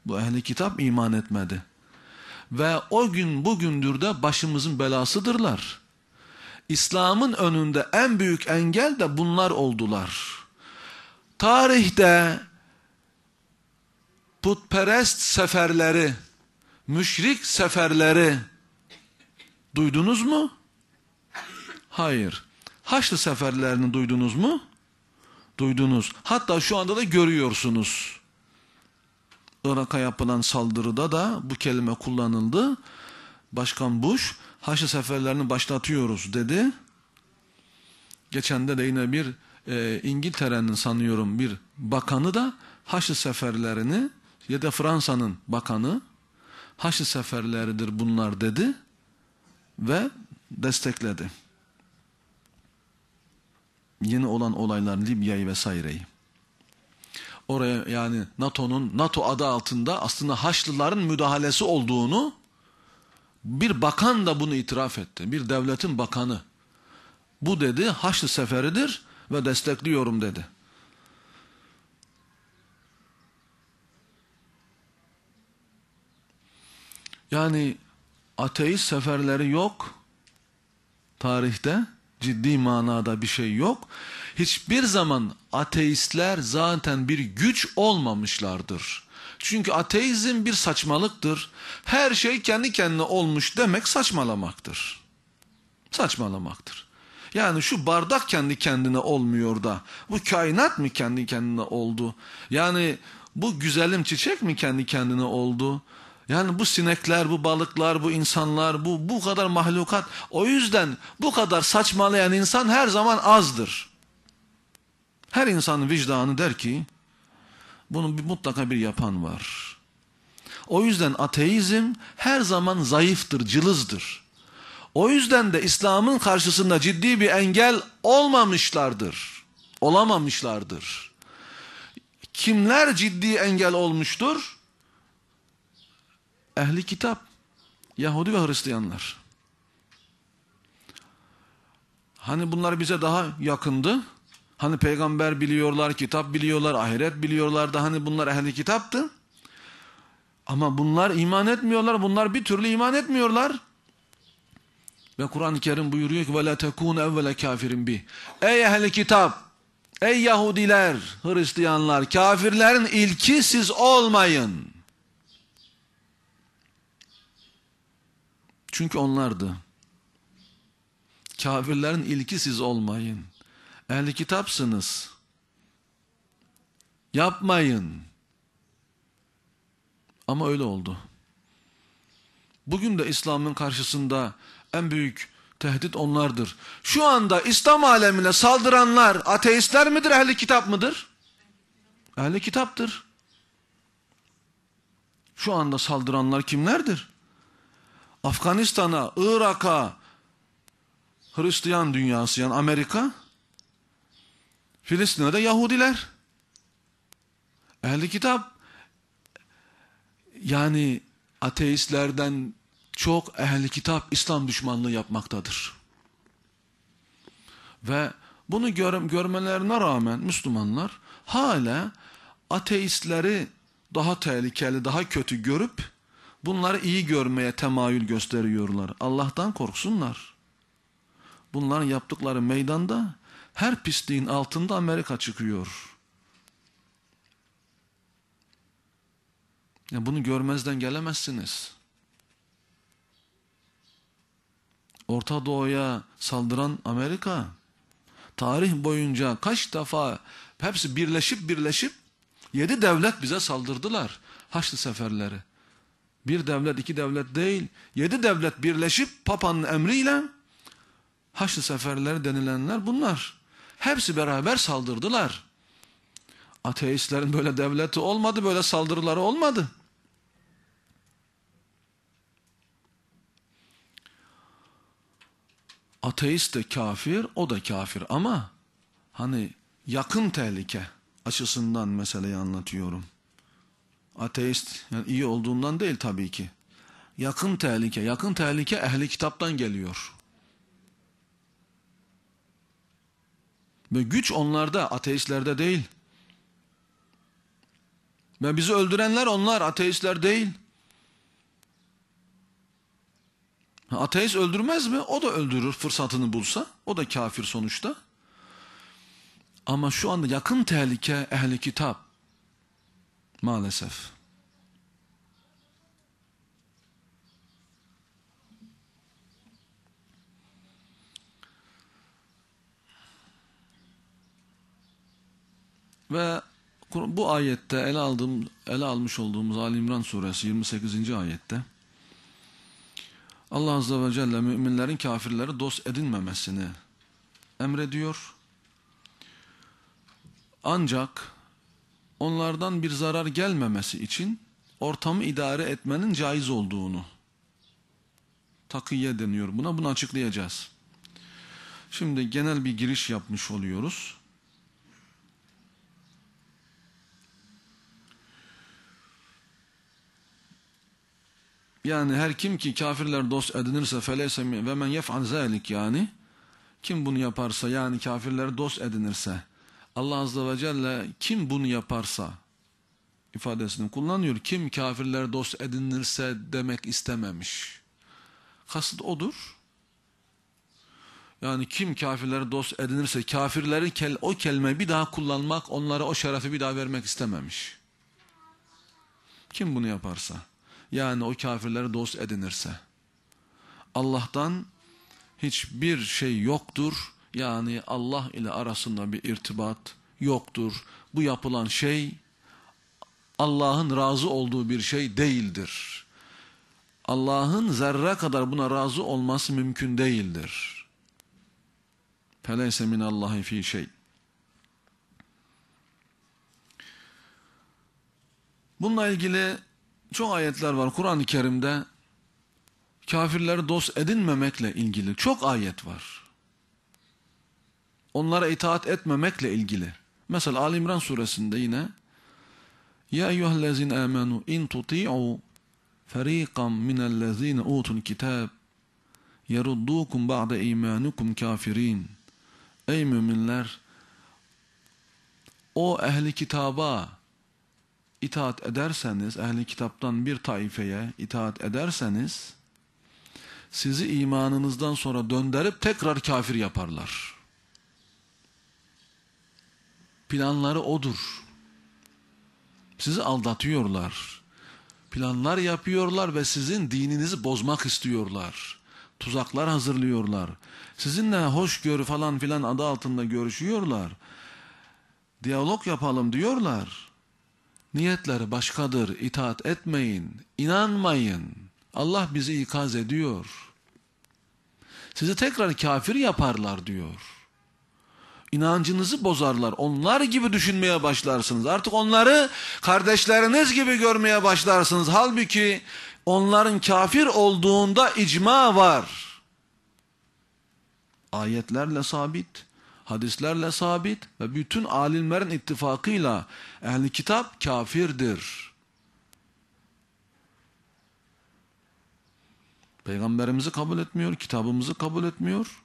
Bu ehli kitap iman etmedi. Ve o gün bugündür de başımızın belasıdırlar. İslam'ın önünde en büyük engel de bunlar oldular. Tarihte putperest seferleri, müşrik seferleri duydunuz mu? Hayır. Haçlı seferlerini duydunuz mu? Duydunuz. Hatta şu anda da görüyorsunuz. Irak'a yapılan saldırıda da bu kelime kullanıldı. Başkan Bush Haçlı seferlerini başlatıyoruz dedi. Geçen de yine bir e, İngiltere'nin sanıyorum bir bakanı da Haçlı seferlerini ya da Fransa'nın bakanı Haçlı seferleridir bunlar dedi ve destekledi. Yeni olan olaylar Libya'yı vesaireyi. Oraya yani NATO'nun NATO adı altında aslında Haçlıların müdahalesi olduğunu bir bakan da bunu itiraf etti. Bir devletin bakanı. Bu dedi Haçlı seferidir ve destekliyorum dedi. Yani ateist seferleri yok. Tarihte ciddi manada bir şey yok. Hiçbir zaman ateistler zaten bir güç olmamışlardır. Çünkü ateizm bir saçmalıktır. Her şey kendi kendine olmuş demek saçmalamaktır. Saçmalamaktır. Yani şu bardak kendi kendine olmuyor da bu kainat mı kendi kendine oldu? Yani bu güzelim çiçek mi kendi kendine oldu? Yani bu sinekler, bu balıklar, bu insanlar, bu bu kadar mahlukat. O yüzden bu kadar saçmalayan insan her zaman azdır. Her insanın vicdanı der ki bunun mutlaka bir yapan var. O yüzden ateizm her zaman zayıftır, cılızdır. O yüzden de İslam'ın karşısında ciddi bir engel olmamışlardır. Olamamışlardır. Kimler ciddi engel olmuştur? Ehli kitap, Yahudi ve Hristiyanlar. Hani bunlar bize daha yakındı. Hani peygamber biliyorlar, kitap biliyorlar, ahiret biliyorlar da hani bunlar ehli kitaptı. Ama bunlar iman etmiyorlar. Bunlar bir türlü iman etmiyorlar. Ve Kur'an-ı Kerim buyuruyor ki وَلَا تَكُونَ اَوَّلَ kafirin bi. Ey ehli kitap, ey Yahudiler, Hristiyanlar, kafirlerin ilki siz olmayın. Çünkü onlardı. Kafirlerin ilki siz olmayın. Ehli kitapsınız. Yapmayın. Ama öyle oldu. Bugün de İslam'ın karşısında en büyük tehdit onlardır. Şu anda İslam alemine saldıranlar ateistler midir, ehli kitap mıdır? Ehli kitaptır. Şu anda saldıranlar kimlerdir? Afganistan'a, Irak'a, Hristiyan dünyası yani Amerika, Filistin'de de Yahudiler. Ehli kitap yani ateistlerden çok ehli kitap İslam düşmanlığı yapmaktadır. Ve bunu gör, görmelerine rağmen Müslümanlar hala ateistleri daha tehlikeli, daha kötü görüp bunları iyi görmeye temayül gösteriyorlar. Allah'tan korksunlar. Bunların yaptıkları meydanda her pisliğin altında Amerika çıkıyor. Ya bunu görmezden gelemezsiniz. Orta Doğu'ya saldıran Amerika tarih boyunca kaç defa hepsi birleşip birleşip yedi devlet bize saldırdılar. Haçlı seferleri. Bir devlet iki devlet değil yedi devlet birleşip Papa'nın emriyle Haçlı seferleri denilenler bunlar. Hepsi beraber saldırdılar. Ateistlerin böyle devleti olmadı, böyle saldırıları olmadı. Ateist de kafir, o da kafir ama hani yakın tehlike açısından meseleyi anlatıyorum. Ateist yani iyi olduğundan değil tabii ki. Yakın tehlike, yakın tehlike ehli kitaptan geliyor. Ve güç onlarda, ateistlerde değil. Ve bizi öldürenler onlar, ateistler değil. Ateist öldürmez mi? O da öldürür fırsatını bulsa. O da kafir sonuçta. Ama şu anda yakın tehlike ehli kitap. Maalesef. Ve bu ayette ele aldığım ele almış olduğumuz Ali İmran suresi 28. ayette Allah azze ve celle müminlerin kafirleri dost edinmemesini emrediyor. Ancak onlardan bir zarar gelmemesi için ortamı idare etmenin caiz olduğunu takiye deniyor buna. Bunu açıklayacağız. Şimdi genel bir giriş yapmış oluyoruz. Yani her kim ki kafirler dost edinirse feleyse ve men yef'al zalik yani kim bunu yaparsa yani kafirleri dost edinirse Allah azze ve celle kim bunu yaparsa ifadesini kullanıyor. Kim kafirleri dost edinirse demek istememiş. Kasıt odur. Yani kim kafirleri dost edinirse kafirlerin o kelimeyi bir daha kullanmak onlara o şerefi bir daha vermek istememiş. Kim bunu yaparsa yani o kafirleri dost edinirse Allah'tan hiçbir şey yoktur. Yani Allah ile arasında bir irtibat yoktur. Bu yapılan şey Allah'ın razı olduğu bir şey değildir. Allah'ın zerre kadar buna razı olması mümkün değildir. Feleyse minallahi fi şey. Bununla ilgili çok ayetler var Kur'an-ı Kerim'de kafirleri dost edinmemekle ilgili çok ayet var. Onlara itaat etmemekle ilgili. Mesela Ali İmran suresinde yine Ya eyyühellezine amenu in tuti'u feriqan minellezine utul kitab yeruddukum ba'de imanukum kafirin Ey müminler o ehli kitaba itaat ederseniz, ehli kitaptan bir taifeye itaat ederseniz, sizi imanınızdan sonra döndürüp tekrar kafir yaparlar. Planları odur. Sizi aldatıyorlar. Planlar yapıyorlar ve sizin dininizi bozmak istiyorlar. Tuzaklar hazırlıyorlar. Sizinle hoşgörü falan filan adı altında görüşüyorlar. Diyalog yapalım diyorlar. Niyetleri başkadır. İtaat etmeyin. inanmayın. Allah bizi ikaz ediyor. Sizi tekrar kafir yaparlar diyor. İnancınızı bozarlar. Onlar gibi düşünmeye başlarsınız. Artık onları kardeşleriniz gibi görmeye başlarsınız. Halbuki onların kafir olduğunda icma var. Ayetlerle sabit, hadislerle sabit ve bütün alimlerin ittifakıyla ehli kitap kafirdir. Peygamberimizi kabul etmiyor, kitabımızı kabul etmiyor.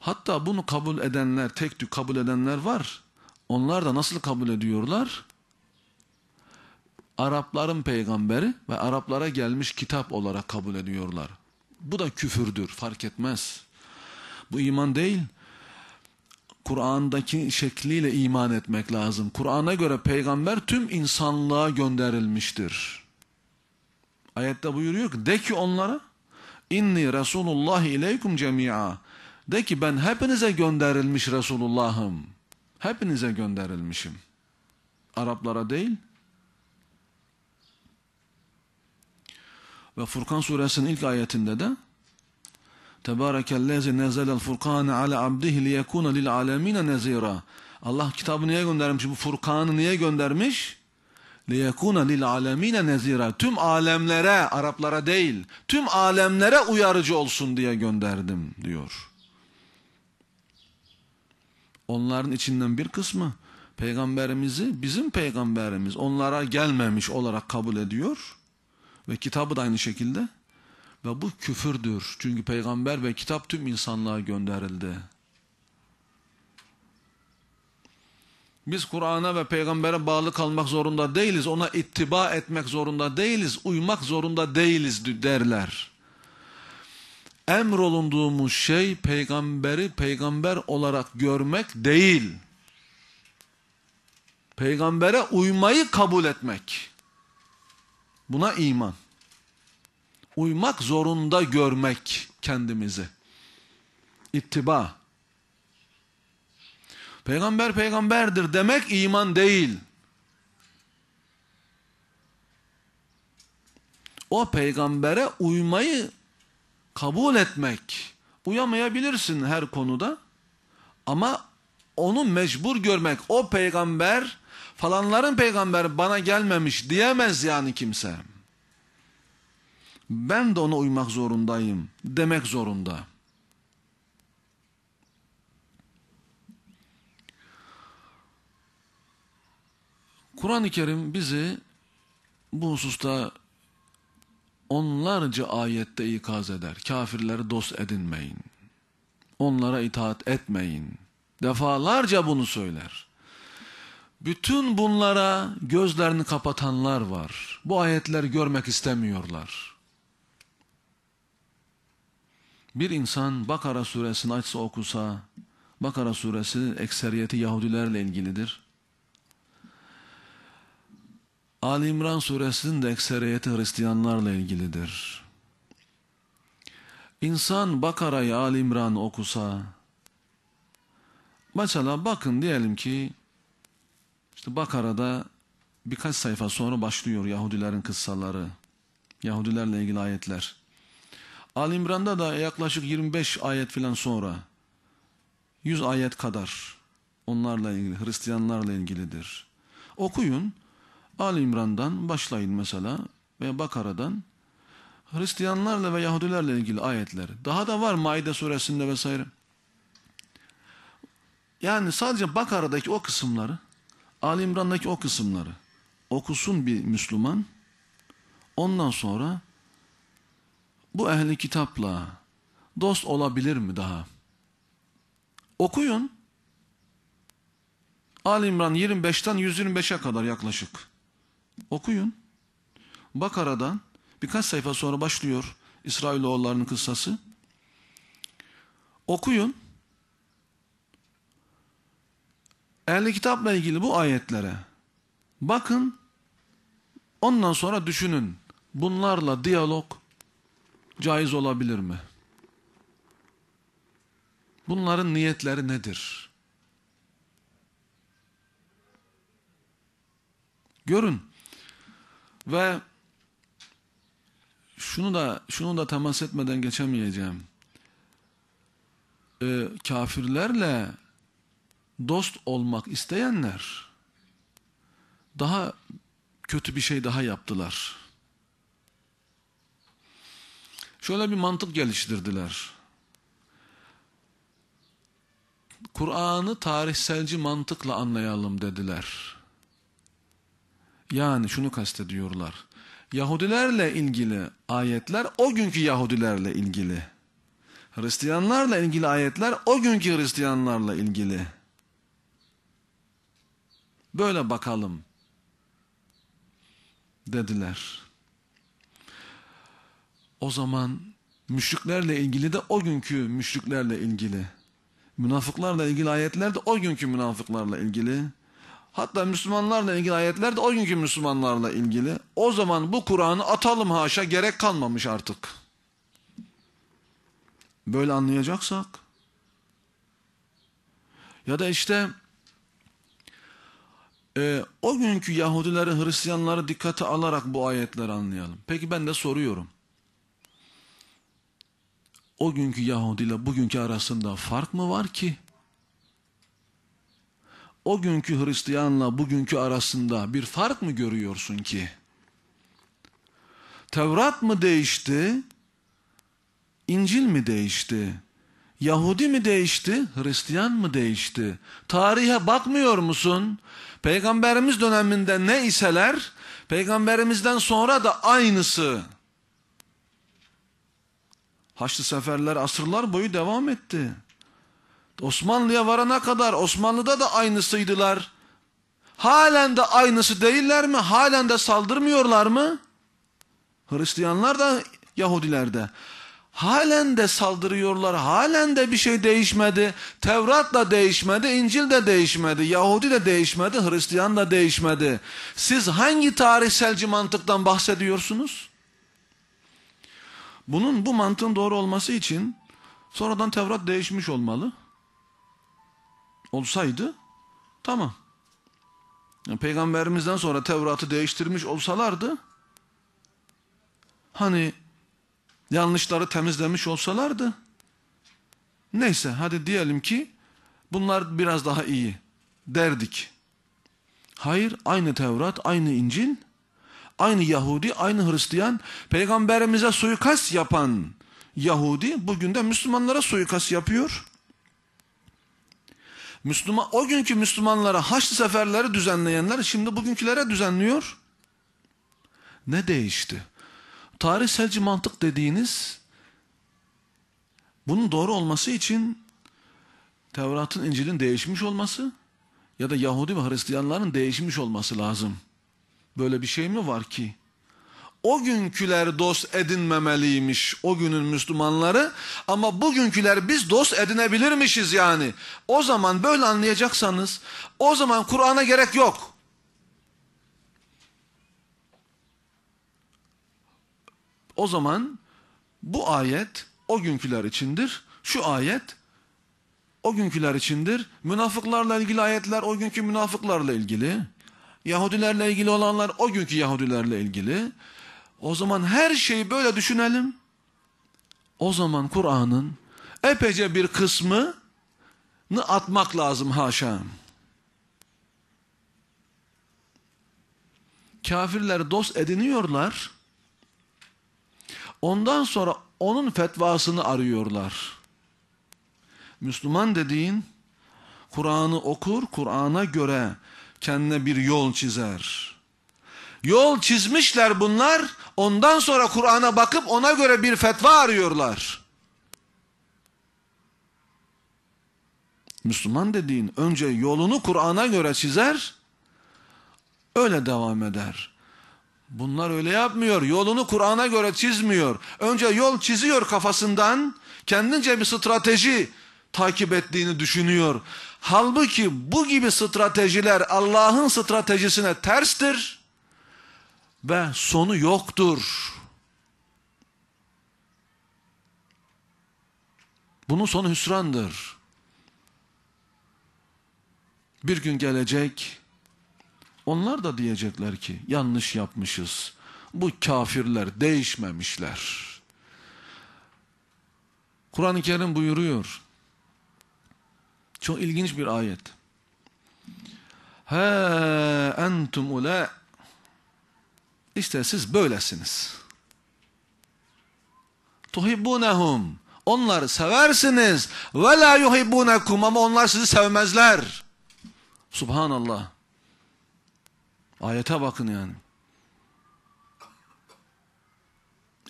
Hatta bunu kabul edenler, tek tük kabul edenler var. Onlar da nasıl kabul ediyorlar? Arapların peygamberi ve Araplara gelmiş kitap olarak kabul ediyorlar. Bu da küfürdür, fark etmez. Bu iman değil. Kur'an'daki şekliyle iman etmek lazım. Kur'an'a göre peygamber tüm insanlığa gönderilmiştir. Ayette buyuruyor ki de ki onlara inni Resulullah ileykum cemi'a de ki ben hepinize gönderilmiş Resulullah'ım. Hepinize gönderilmişim. Araplara değil. Ve Furkan suresinin ilk ayetinde de Tebarekellezi nezelel furkane ala abdihi liyekuna lil alemine nezira. Allah kitabı niye göndermiş? Bu Furkan'ı niye göndermiş? liyekuna lil alemine nezira. Tüm alemlere, Araplara değil, tüm alemlere uyarıcı olsun diye gönderdim diyor. Onların içinden bir kısmı peygamberimizi bizim peygamberimiz onlara gelmemiş olarak kabul ediyor ve kitabı da aynı şekilde ve bu küfürdür. Çünkü peygamber ve kitap tüm insanlığa gönderildi. Biz Kur'an'a ve peygambere bağlı kalmak zorunda değiliz. Ona ittiba etmek zorunda değiliz. Uymak zorunda değiliz derler. Emrolunduğumuz şey peygamberi peygamber olarak görmek değil. Peygambere uymayı kabul etmek. Buna iman. Uymak zorunda görmek kendimizi. İttiba. Peygamber peygamberdir demek iman değil. O peygambere uymayı kabul etmek. Uyamayabilirsin her konuda ama onu mecbur görmek. O peygamber falanların peygamberi bana gelmemiş diyemez yani kimse. Ben de ona uymak zorundayım demek zorunda. Kur'an-ı Kerim bizi bu hususta onlarca ayette ikaz eder. Kafirleri dost edinmeyin. Onlara itaat etmeyin. Defalarca bunu söyler. Bütün bunlara gözlerini kapatanlar var. Bu ayetleri görmek istemiyorlar. Bir insan Bakara suresini açsa okusa, Bakara suresi ekseriyeti Yahudilerle ilgilidir. Ali İmran suresinin de ekseriyeti Hristiyanlarla ilgilidir. İnsan Bakara'yı Ali İmran okusa, mesela bakın diyelim ki, işte Bakara'da birkaç sayfa sonra başlıyor Yahudilerin kıssaları, Yahudilerle ilgili ayetler. Ali İmran'da da yaklaşık 25 ayet filan sonra, 100 ayet kadar onlarla ilgili, Hristiyanlarla ilgilidir. Okuyun, Ali İmran'dan başlayın mesela ve Bakara'dan Hristiyanlarla ve Yahudilerle ilgili ayetler. Daha da var Maide suresinde vesaire. Yani sadece Bakara'daki o kısımları, Ali İmran'daki o kısımları okusun bir Müslüman. Ondan sonra bu ehli kitapla dost olabilir mi daha? Okuyun. Ali İmran 25'ten 125'e kadar yaklaşık. Okuyun. Bakara'dan birkaç sayfa sonra başlıyor İsrailoğullarının kıssası. Okuyun. Ehli kitapla ilgili bu ayetlere bakın. Ondan sonra düşünün. Bunlarla diyalog caiz olabilir mi? Bunların niyetleri nedir? Görün. Ve şunu da şunu da temas etmeden geçemeyeceğim. Ee, kafirlerle dost olmak isteyenler daha kötü bir şey daha yaptılar. Şöyle bir mantık geliştirdiler. Kur'an'ı tarihselci mantıkla anlayalım dediler. Yani şunu kastediyorlar. Yahudilerle ilgili ayetler o günkü Yahudilerle ilgili. Hristiyanlarla ilgili ayetler o günkü Hristiyanlarla ilgili. Böyle bakalım dediler. O zaman müşriklerle ilgili de o günkü müşriklerle ilgili. Münafıklarla ilgili ayetler de o günkü münafıklarla ilgili. Hatta Müslümanlarla ilgili ayetler de o günkü Müslümanlarla ilgili. O zaman bu Kur'an'ı atalım haşa gerek kalmamış artık. Böyle anlayacaksak. Ya da işte e, o günkü Yahudileri, Hristiyanları dikkate alarak bu ayetleri anlayalım. Peki ben de soruyorum. O günkü Yahudi ile bugünkü arasında fark mı var ki? O günkü Hristiyanla bugünkü arasında bir fark mı görüyorsun ki? Tevrat mı değişti? İncil mi değişti? Yahudi mi değişti? Hristiyan mı değişti? Tarihe bakmıyor musun? Peygamberimiz döneminde ne iseler, peygamberimizden sonra da aynısı. Haçlı seferler asırlar boyu devam etti. Osmanlı'ya varana kadar Osmanlı'da da aynısıydılar. Halen de aynısı değiller mi? Halen de saldırmıyorlar mı? Hristiyanlar da Yahudiler de. Halen de saldırıyorlar. Halen de bir şey değişmedi. Tevrat da değişmedi. İncil de değişmedi. Yahudi de değişmedi. Hristiyan da değişmedi. Siz hangi tarihselci mantıktan bahsediyorsunuz? Bunun bu mantığın doğru olması için sonradan Tevrat değişmiş olmalı. Olsaydı tamam. Yani Peygamberimizden sonra Tevrat'ı değiştirmiş olsalardı hani yanlışları temizlemiş olsalardı neyse hadi diyelim ki bunlar biraz daha iyi derdik. Hayır aynı Tevrat aynı İncil aynı Yahudi aynı Hristiyan peygamberimize suikast yapan Yahudi bugün de Müslümanlara suikast yapıyor. Müslüman o günkü Müslümanlara Haçlı seferleri düzenleyenler şimdi bugünkülere düzenliyor. Ne değişti? Tarihselci mantık dediğiniz bunun doğru olması için Tevrat'ın İncil'in değişmiş olması ya da Yahudi ve Hristiyanların değişmiş olması lazım. Böyle bir şey mi var ki? O günküler dost edinmemeliymiş o günün Müslümanları ama bugünküler biz dost edinebilirmişiz yani. O zaman böyle anlayacaksanız o zaman Kur'an'a gerek yok. O zaman bu ayet o günküler içindir. Şu ayet o günküler içindir. Münafıklarla ilgili ayetler o günkü münafıklarla ilgili. Yahudilerle ilgili olanlar o günkü Yahudilerle ilgili. O zaman her şeyi böyle düşünelim. O zaman Kur'an'ın epeyce bir kısmını atmak lazım haşa. Kafirler dost ediniyorlar. Ondan sonra onun fetvasını arıyorlar. Müslüman dediğin Kur'an'ı okur, Kur'an'a göre kendine bir yol çizer. Yol çizmişler bunlar. Ondan sonra Kur'an'a bakıp ona göre bir fetva arıyorlar. Müslüman dediğin önce yolunu Kur'an'a göre çizer. Öyle devam eder. Bunlar öyle yapmıyor. Yolunu Kur'an'a göre çizmiyor. Önce yol çiziyor kafasından. Kendince bir strateji takip ettiğini düşünüyor. Halbuki bu gibi stratejiler Allah'ın stratejisine terstir ve sonu yoktur. Bunun sonu hüsrandır. Bir gün gelecek, onlar da diyecekler ki yanlış yapmışız. Bu kafirler değişmemişler. Kur'an-ı Kerim buyuruyor. Çok ilginç bir ayet. Ha entum ula İşte siz böylesiniz. Tuhibbunehum. Onları seversiniz. Ve la yuhibbunekum ama onlar sizi sevmezler. Subhanallah. Ayete bakın yani.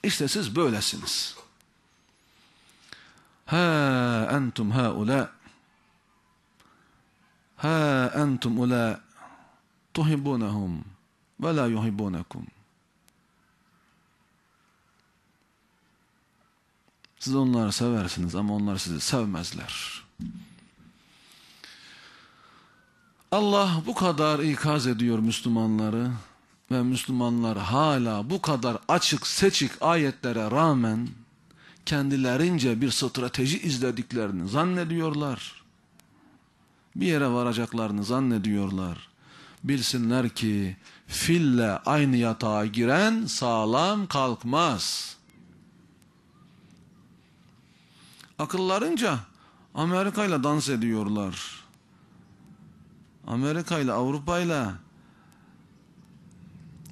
İşte siz böylesiniz. Ha entum haula ha entum ula tuhibbunahum ve la yuhibbunakum. Siz onları seversiniz ama onlar sizi sevmezler. Allah bu kadar ikaz ediyor Müslümanları ve Müslümanlar hala bu kadar açık seçik ayetlere rağmen kendilerince bir strateji izlediklerini zannediyorlar. Bir yere varacaklarını zannediyorlar. Bilsinler ki fille aynı yatağa giren sağlam kalkmaz. Akıllarınca Amerika ile dans ediyorlar. Amerika ile Avrupa ile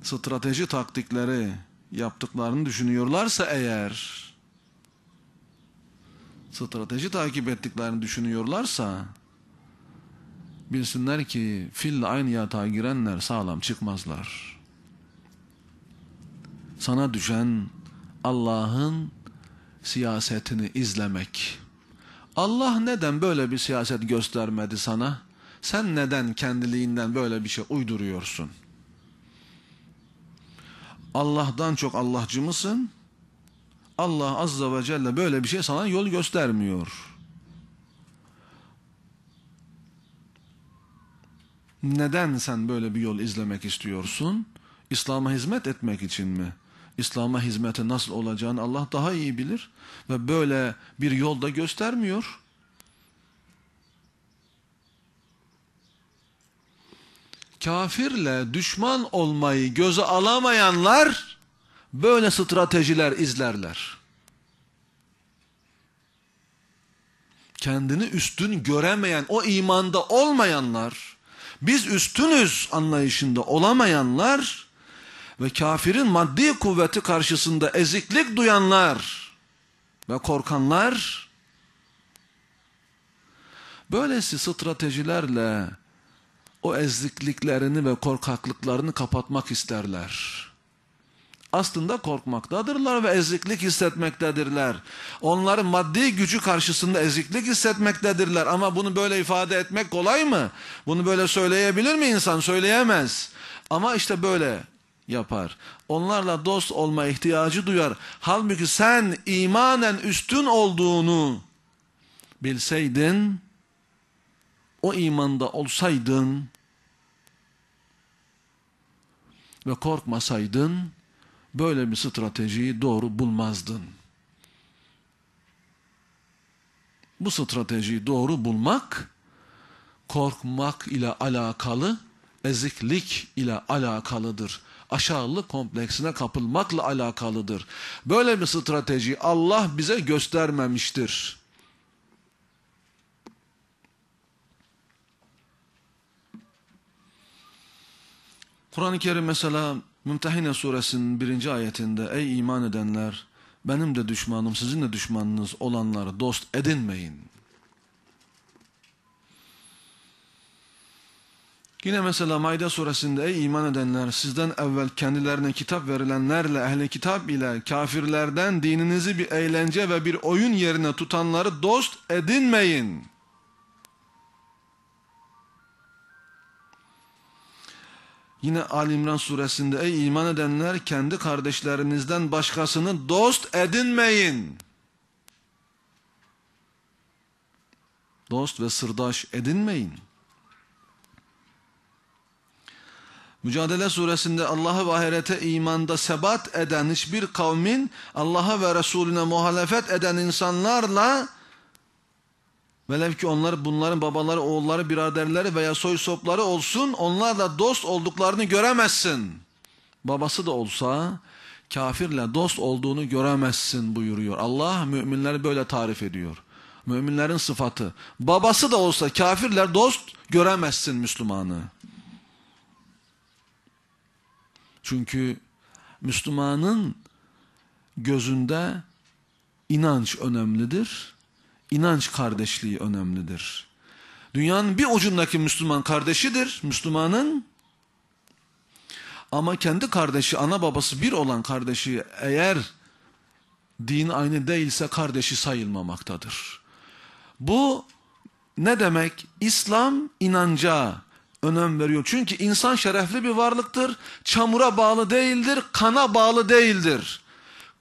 strateji taktikleri yaptıklarını düşünüyorlarsa eğer strateji takip ettiklerini düşünüyorlarsa bilsinler ki fille aynı yatağa girenler sağlam çıkmazlar. Sana düşen Allah'ın siyasetini izlemek. Allah neden böyle bir siyaset göstermedi sana? Sen neden kendiliğinden böyle bir şey uyduruyorsun? Allah'tan çok Allahcı mısın? Allah Azza ve Celle böyle bir şey sana yol göstermiyor. Neden sen böyle bir yol izlemek istiyorsun? İslam'a hizmet etmek için mi? İslam'a hizmete nasıl olacağını Allah daha iyi bilir ve böyle bir yolda göstermiyor. Kafirle düşman olmayı göze alamayanlar böyle stratejiler izlerler. Kendini üstün göremeyen, o imanda olmayanlar, biz üstünüz anlayışında olamayanlar ve kafirin maddi kuvveti karşısında eziklik duyanlar ve korkanlar böylesi stratejilerle o ezikliklerini ve korkaklıklarını kapatmak isterler. Aslında korkmaktadırlar ve eziklik hissetmektedirler. Onların maddi gücü karşısında eziklik hissetmektedirler. Ama bunu böyle ifade etmek kolay mı? Bunu böyle söyleyebilir mi insan? Söyleyemez. Ama işte böyle yapar. Onlarla dost olma ihtiyacı duyar. Halbuki sen imanen üstün olduğunu bilseydin, o imanda olsaydın ve korkmasaydın, böyle bir stratejiyi doğru bulmazdın. Bu stratejiyi doğru bulmak, korkmak ile alakalı, eziklik ile alakalıdır. Aşağılık kompleksine kapılmakla alakalıdır. Böyle bir strateji Allah bize göstermemiştir. Kur'an-ı Kerim mesela Mümtehine suresinin birinci ayetinde ey iman edenler benim de düşmanım sizin de düşmanınız olanları dost edinmeyin. Yine mesela Maide suresinde ey iman edenler sizden evvel kendilerine kitap verilenlerle ehli kitap ile kafirlerden dininizi bir eğlence ve bir oyun yerine tutanları dost edinmeyin. Yine Ali İmran suresinde ey iman edenler kendi kardeşlerinizden başkasını dost edinmeyin. Dost ve sırdaş edinmeyin. Mücadele suresinde Allah'a ve ahirete imanda sebat eden hiçbir kavmin Allah'a ve Resulüne muhalefet eden insanlarla Velev ki onlar bunların babaları, oğulları, biraderleri veya soy sopları olsun onlarla dost olduklarını göremezsin. Babası da olsa kafirle dost olduğunu göremezsin buyuruyor. Allah müminleri böyle tarif ediyor. Müminlerin sıfatı. Babası da olsa kafirler dost göremezsin Müslümanı. Çünkü Müslümanın gözünde inanç önemlidir. İnanç kardeşliği önemlidir. Dünyanın bir ucundaki Müslüman kardeşidir, Müslümanın. Ama kendi kardeşi, ana babası bir olan kardeşi eğer din aynı değilse kardeşi sayılmamaktadır. Bu ne demek? İslam inanca önem veriyor. Çünkü insan şerefli bir varlıktır. Çamura bağlı değildir, kana bağlı değildir.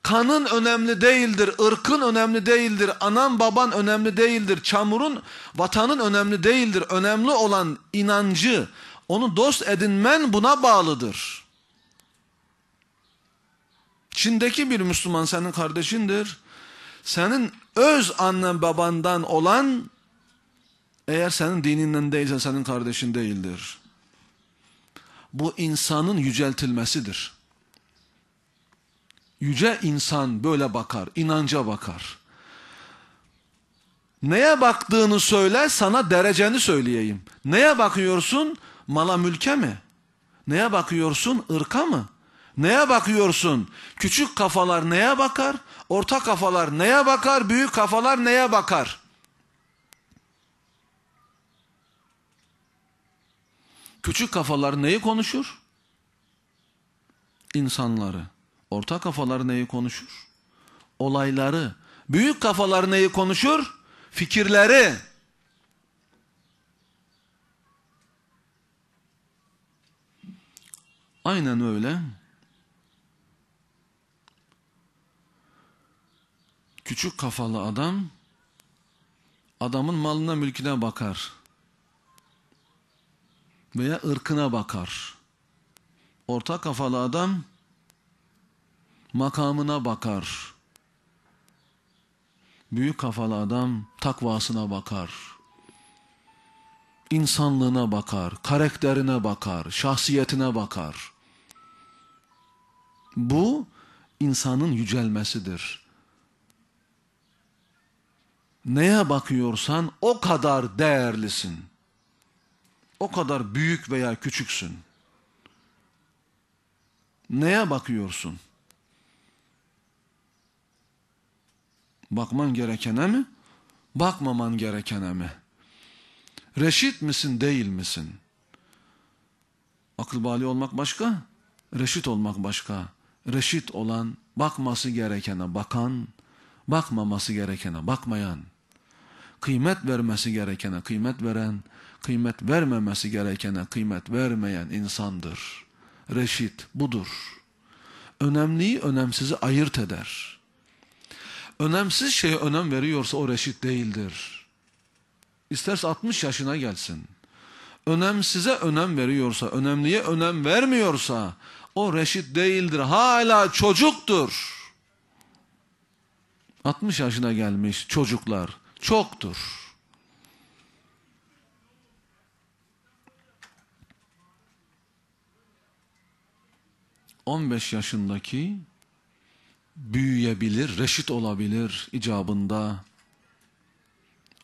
Kanın önemli değildir, ırkın önemli değildir, anan baban önemli değildir, çamurun, vatanın önemli değildir. Önemli olan inancı, onu dost edinmen buna bağlıdır. Çin'deki bir Müslüman senin kardeşindir. Senin öz annen babandan olan eğer senin dininden değilse senin kardeşin değildir. Bu insanın yüceltilmesidir. Yüce insan böyle bakar, inanca bakar. Neye baktığını söyle, sana dereceni söyleyeyim. Neye bakıyorsun? Mala mülke mi? Neye bakıyorsun? Irka mı? Neye bakıyorsun? Küçük kafalar neye bakar? Orta kafalar neye bakar? Büyük kafalar neye bakar? Küçük kafalar neyi konuşur? İnsanları. Orta kafalar neyi konuşur? Olayları. Büyük kafalar neyi konuşur? Fikirleri. Aynen öyle. Küçük kafalı adam adamın malına mülküne bakar. Veya ırkına bakar. Orta kafalı adam makamına bakar. Büyük kafalı adam takvasına bakar. İnsanlığına bakar, karakterine bakar, şahsiyetine bakar. Bu insanın yücelmesidir. Neye bakıyorsan o kadar değerlisin. O kadar büyük veya küçüksün. Neye bakıyorsun? Bakman gerekene mi? Bakmaman gerekene mi? Reşit misin değil misin? Akıl bali olmak başka, reşit olmak başka. Reşit olan bakması gerekene bakan, bakmaması gerekene bakmayan, kıymet vermesi gerekene kıymet veren, kıymet vermemesi gerekene kıymet vermeyen insandır. Reşit budur. Önemliyi önemsizi ayırt eder. Önemsiz şeye önem veriyorsa o reşit değildir. İsterse 60 yaşına gelsin. Önemsize önem veriyorsa, önemliye önem vermiyorsa o reşit değildir. Hala çocuktur. 60 yaşına gelmiş çocuklar çoktur. On beş yaşındaki büyüyebilir, reşit olabilir icabında.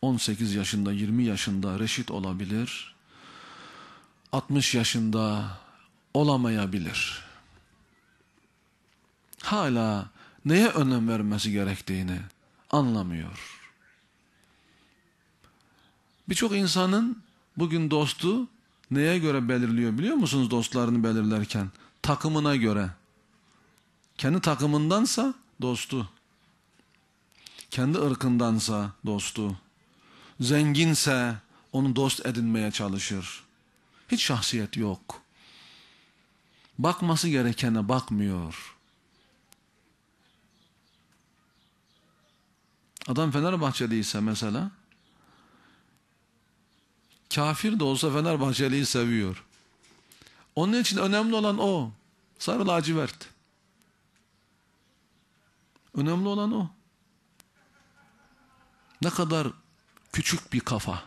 18 yaşında, 20 yaşında reşit olabilir. 60 yaşında olamayabilir. Hala neye önem vermesi gerektiğini anlamıyor. Birçok insanın bugün dostu neye göre belirliyor biliyor musunuz dostlarını belirlerken? Takımına göre. Kendi takımındansa dostu. Kendi ırkındansa dostu. Zenginse onu dost edinmeye çalışır. Hiç şahsiyet yok. Bakması gerekene bakmıyor. Adam Fenerbahçeliyse mesela kafir de olsa Fenerbahçeli'yi seviyor. Onun için önemli olan o. Sarı lacivert. Önemli olan o. Ne kadar küçük bir kafa.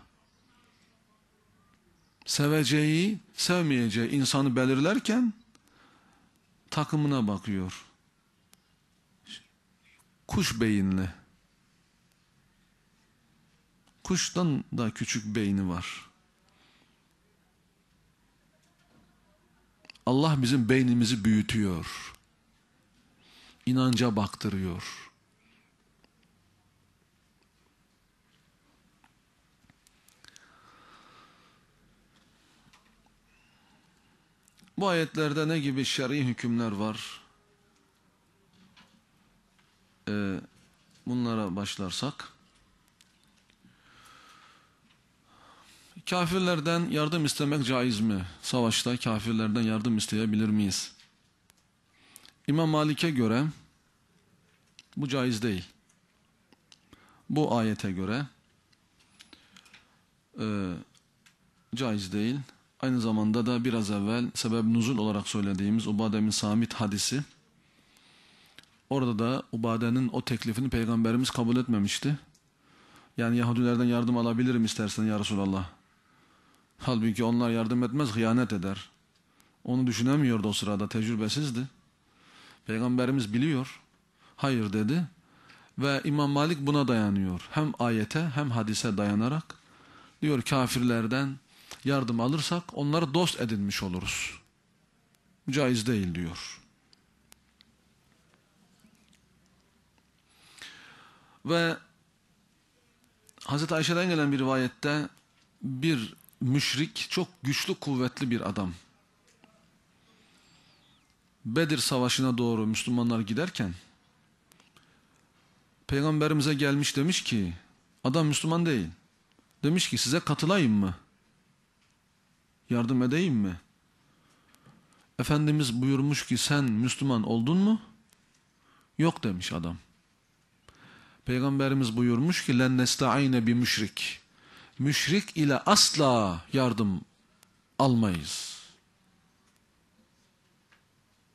Seveceği, sevmeyeceği insanı belirlerken takımına bakıyor. Kuş beyinli. Kuştan da küçük beyni var. Allah bizim beynimizi büyütüyor. İnanca baktırıyor. Bu ayetlerde ne gibi şer'i hükümler var? Ee, bunlara başlarsak Kafirlerden yardım istemek caiz mi? Savaşta kafirlerden yardım isteyebilir miyiz? İmam Malik'e göre bu caiz değil. Bu ayete göre e, caiz değil. Aynı zamanda da biraz evvel sebep nuzul olarak söylediğimiz Ubade'min Samit hadisi orada da Ubade'nin o teklifini peygamberimiz kabul etmemişti. Yani Yahudilerden yardım alabilirim istersen ya Resulallah. Halbuki onlar yardım etmez, hıyanet eder. Onu düşünemiyordu o sırada, tecrübesizdi. Peygamberimiz biliyor. Hayır dedi. Ve İmam Malik buna dayanıyor. Hem ayete hem hadise dayanarak diyor kafirlerden yardım alırsak onları dost edinmiş oluruz. Caiz değil diyor. Ve Hazreti Ayşe'den gelen bir rivayette bir müşrik çok güçlü kuvvetli bir adam. Bedir Savaşı'na doğru Müslümanlar giderken Peygamberimize gelmiş demiş ki adam Müslüman değil. Demiş ki size katılayım mı? Yardım edeyim mi? Efendimiz buyurmuş ki sen Müslüman oldun mu? Yok demiş adam. Peygamberimiz buyurmuş ki len nesta'ine bi müşrik. Müşrik ile asla yardım almayız.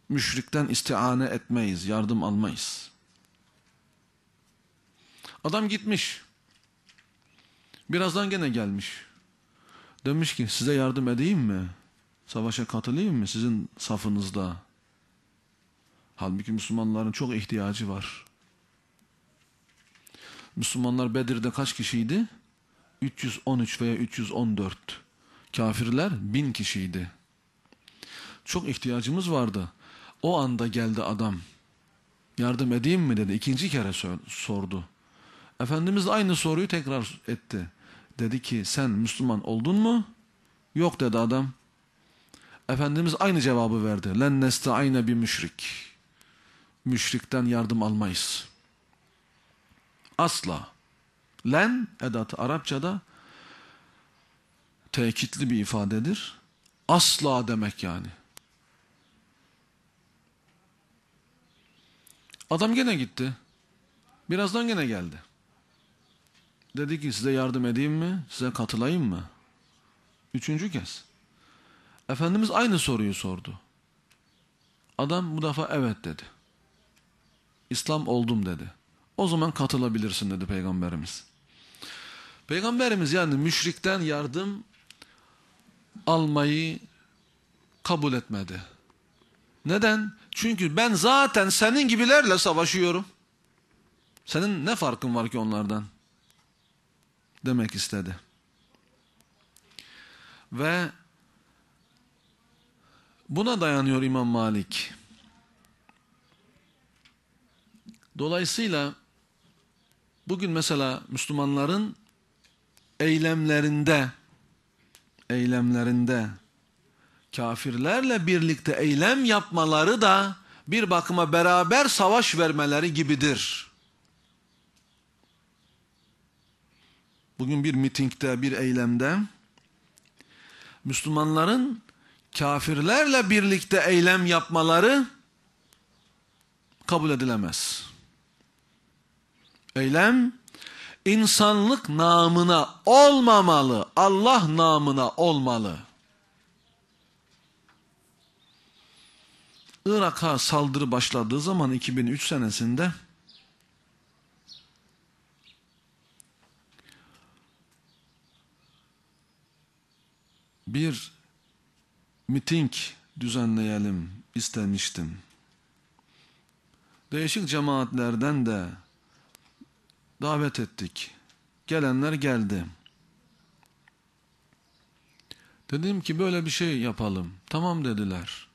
Müşrikten istiane etmeyiz, yardım almayız. Adam gitmiş. Birazdan gene gelmiş. Demiş ki size yardım edeyim mi? Savaşa katılayım mı sizin safınızda? Halbuki Müslümanların çok ihtiyacı var. Müslümanlar Bedir'de kaç kişiydi? 313 veya 314. Kafirler 1000 kişiydi. Çok ihtiyacımız vardı. O anda geldi adam. Yardım edeyim mi dedi. İkinci kere sordu. Efendimiz aynı soruyu tekrar etti. Dedi ki sen Müslüman oldun mu? Yok dedi adam. Efendimiz aynı cevabı verdi. Len nesta'ine bir müşrik. Müşrikten yardım almayız. Asla. Len edatı Arapçada tekitli bir ifadedir. Asla demek yani. Adam gene gitti. Birazdan gene geldi. Dedi ki size yardım edeyim mi? Size katılayım mı? Üçüncü kez. Efendimiz aynı soruyu sordu. Adam bu defa evet dedi. İslam oldum dedi. O zaman katılabilirsin dedi Peygamberimiz. Peygamberimiz yani müşrikten yardım almayı kabul etmedi. Neden? Çünkü ben zaten senin gibilerle savaşıyorum. Senin ne farkın var ki onlardan? Demek istedi. Ve buna dayanıyor İmam Malik. Dolayısıyla bugün mesela Müslümanların eylemlerinde eylemlerinde kafirlerle birlikte eylem yapmaları da bir bakıma beraber savaş vermeleri gibidir. Bugün bir mitingde, bir eylemde Müslümanların kafirlerle birlikte eylem yapmaları kabul edilemez. Eylem insanlık namına olmamalı, Allah namına olmalı. Irak'a saldırı başladığı zaman 2003 senesinde bir miting düzenleyelim istemiştim. Değişik cemaatlerden de davet ettik. Gelenler geldi. Dedim ki böyle bir şey yapalım. Tamam dediler.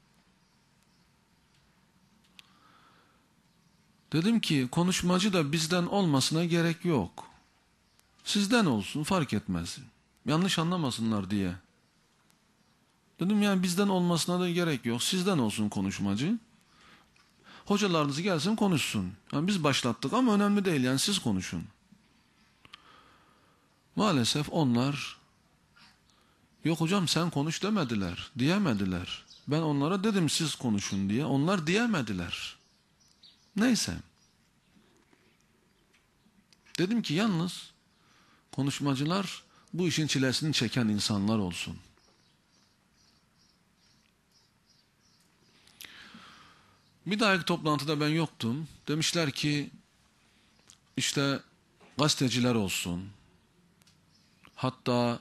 Dedim ki konuşmacı da bizden olmasına gerek yok. Sizden olsun fark etmez. Yanlış anlamasınlar diye. Dedim yani bizden olmasına da gerek yok. Sizden olsun konuşmacı. Hocalarınız gelsin konuşsun. Yani biz başlattık ama önemli değil yani siz konuşun. Maalesef onlar yok hocam sen konuş demediler, diyemediler. Ben onlara dedim siz konuşun diye. Onlar diyemediler. Neyse. Dedim ki yalnız konuşmacılar bu işin çilesini çeken insanlar olsun. Bir dahaki toplantıda ben yoktum. Demişler ki işte gazeteciler olsun. Hatta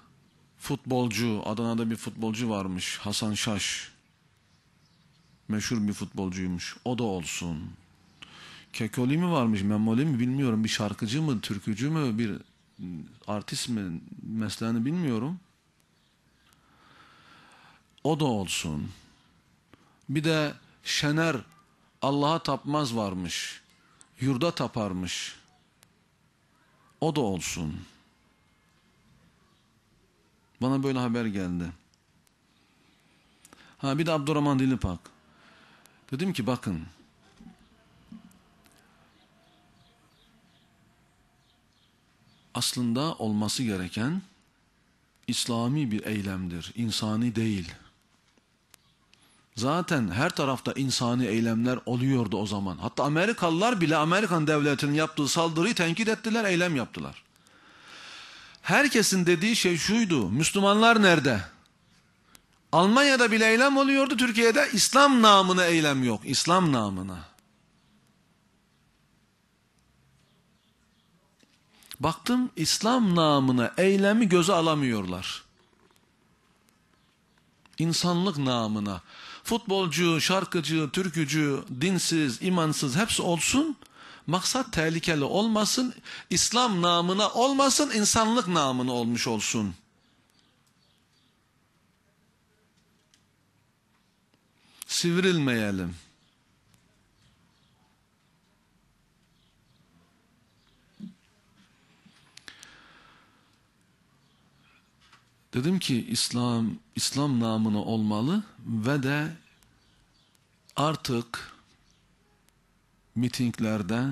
futbolcu, Adana'da bir futbolcu varmış Hasan Şaş. Meşhur bir futbolcuymuş. O da olsun. Kekoli mi varmış, Memoli mi bilmiyorum. Bir şarkıcı mı, türkücü mü, bir artist mi mesleğini bilmiyorum. O da olsun. Bir de Şener Allah'a tapmaz varmış. Yurda taparmış. O da olsun. Bana böyle haber geldi. Ha bir de Abdurrahman Dilipak. Dedim ki bakın. Aslında olması gereken İslami bir eylemdir. insani değil. Zaten her tarafta insani eylemler oluyordu o zaman. Hatta Amerikalılar bile Amerikan devletinin yaptığı saldırıyı tenkit ettiler, eylem yaptılar. Herkesin dediği şey şuydu. Müslümanlar nerede? Almanya'da bile eylem oluyordu. Türkiye'de İslam namına eylem yok. İslam namına. Baktım İslam namına eylemi göze alamıyorlar. İnsanlık namına. Futbolcu, şarkıcı, türkücü, dinsiz, imansız hepsi olsun. Maksat tehlikeli olmasın, İslam namına olmasın, insanlık namına olmuş olsun. Sivrilmeyelim. Dedim ki İslam İslam namına olmalı ve de artık mitinglerde,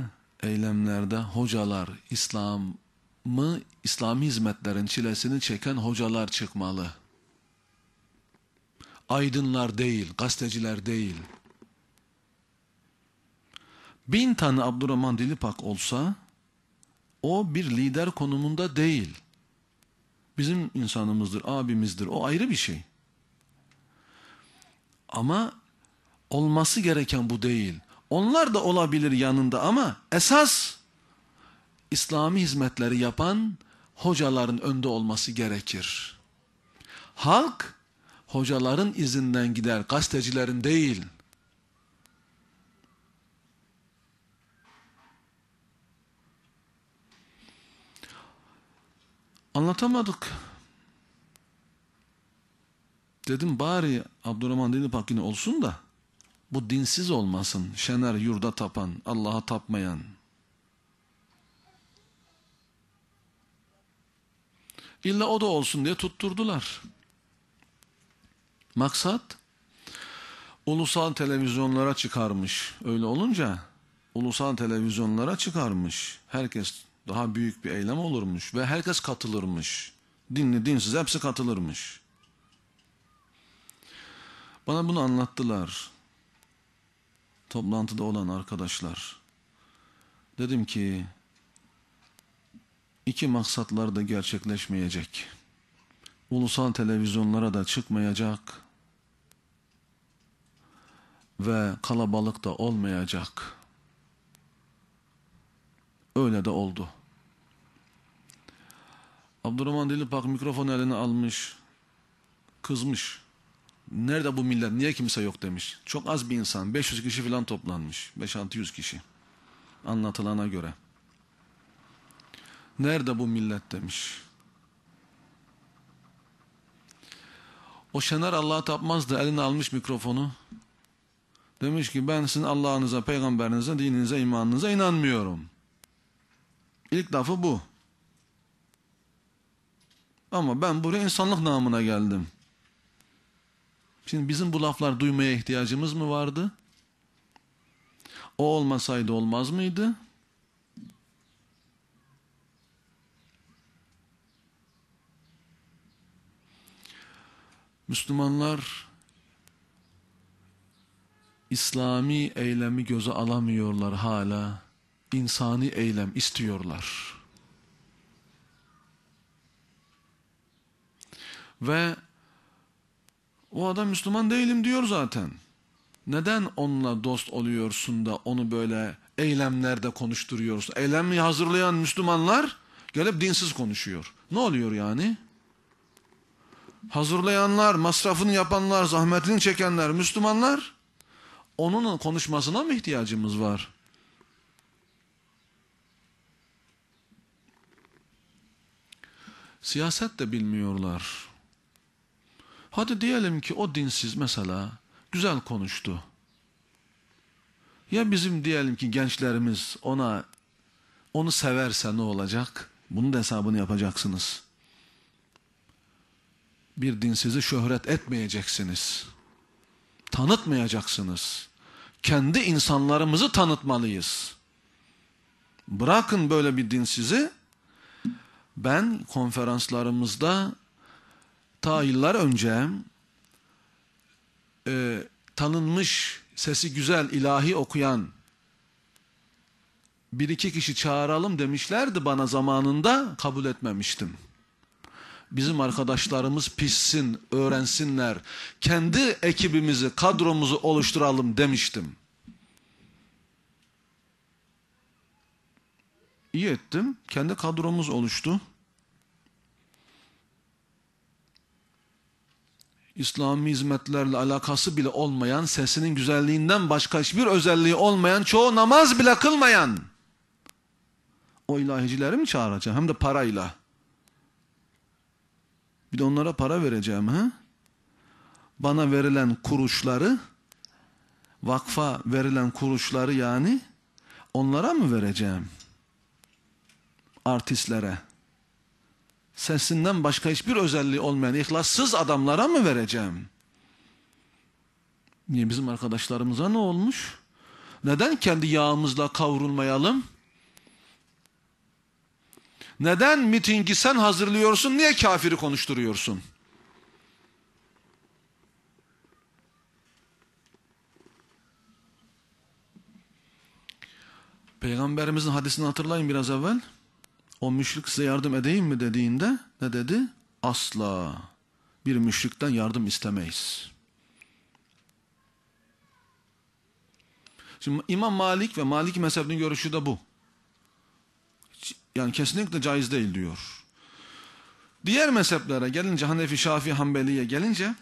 eylemlerde hocalar İslam'ı, İslami hizmetlerin çilesini çeken hocalar çıkmalı. Aydınlar değil, gazeteciler değil. Bin tane Abdurrahman Dilipak olsa o bir lider konumunda değil. Bizim insanımızdır, abimizdir. O ayrı bir şey. Ama olması gereken bu değil. Onlar da olabilir yanında ama esas İslami hizmetleri yapan hocaların önde olması gerekir. Halk hocaların izinden gider, gazetecilerin değil. Anlatamadık. Dedim bari Abdurrahman Dilipak yine olsun da bu dinsiz olmasın. Şener yurda tapan, Allah'a tapmayan. İlla o da olsun diye tutturdular. Maksat ulusal televizyonlara çıkarmış. Öyle olunca ulusal televizyonlara çıkarmış. Herkes daha büyük bir eylem olurmuş ve herkes katılırmış. Dinli dinsiz hepsi katılırmış. Bana bunu anlattılar. Toplantıda olan arkadaşlar. Dedim ki iki maksatlar da gerçekleşmeyecek. Ulusal televizyonlara da çıkmayacak ve kalabalık da olmayacak. Öyle de oldu. Abdurrahman Dilipak mikrofon eline almış, kızmış. Nerede bu millet, niye kimse yok demiş. Çok az bir insan, 500 kişi falan toplanmış. 5-600 kişi. Anlatılana göre. Nerede bu millet demiş. O Şener Allah'a tapmazdı, eline almış mikrofonu. Demiş ki ben sizin Allah'ınıza, peygamberinize, dininize, imanınıza inanmıyorum. İlk lafı bu. Ama ben buraya insanlık namına geldim. Şimdi bizim bu laflar duymaya ihtiyacımız mı vardı? O olmasaydı olmaz mıydı? Müslümanlar İslami eylemi göze alamıyorlar hala. İnsani eylem istiyorlar. Ve o adam Müslüman değilim diyor zaten. Neden onunla dost oluyorsun da onu böyle eylemlerde konuşturuyorsun? Eylemi hazırlayan Müslümanlar gelip dinsiz konuşuyor. Ne oluyor yani? Hazırlayanlar, masrafını yapanlar, zahmetini çekenler Müslümanlar onun konuşmasına mı ihtiyacımız var? Siyaset de bilmiyorlar. Hadi diyelim ki o dinsiz mesela güzel konuştu. Ya bizim diyelim ki gençlerimiz ona onu severse ne olacak? Bunun da hesabını yapacaksınız. Bir dinsizi şöhret etmeyeceksiniz. Tanıtmayacaksınız. Kendi insanlarımızı tanıtmalıyız. Bırakın böyle bir dinsizi. Ben konferanslarımızda ta yıllar önce e, tanınmış, sesi güzel, ilahi okuyan bir iki kişi çağıralım demişlerdi bana zamanında kabul etmemiştim. Bizim arkadaşlarımız pişsin, öğrensinler, kendi ekibimizi, kadromuzu oluşturalım demiştim. İyi ettim, kendi kadromuz oluştu. İslami hizmetlerle alakası bile olmayan, sesinin güzelliğinden başka hiçbir özelliği olmayan, çoğu namaz bile kılmayan o ilahicileri mi çağıracağım? Hem de parayla. Bir de onlara para vereceğim. ha? Bana verilen kuruşları, vakfa verilen kuruşları yani onlara mı vereceğim? Artistlere sesinden başka hiçbir özelliği olmayan ihlassız adamlara mı vereceğim? Niye bizim arkadaşlarımıza ne olmuş? Neden kendi yağımızla kavrulmayalım? Neden mitingi sen hazırlıyorsun? Niye kafiri konuşturuyorsun? Peygamberimizin hadisini hatırlayın biraz evvel o müşrik size yardım edeyim mi dediğinde ne dedi? Asla bir müşrikten yardım istemeyiz. Şimdi İmam Malik ve Malik mezhebinin görüşü de bu. Yani kesinlikle caiz değil diyor. Diğer mezheplere gelince Hanefi, Şafii, Hanbeli'ye gelince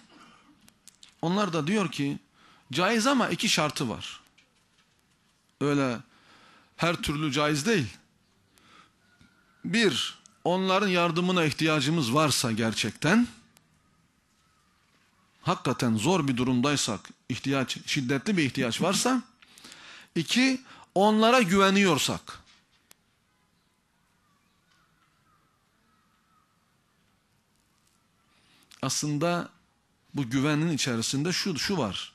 onlar da diyor ki caiz ama iki şartı var. Öyle her türlü caiz değil. Bir, onların yardımına ihtiyacımız varsa gerçekten, hakikaten zor bir durumdaysak, ihtiyaç, şiddetli bir ihtiyaç varsa, iki, onlara güveniyorsak, aslında bu güvenin içerisinde şu, şu var.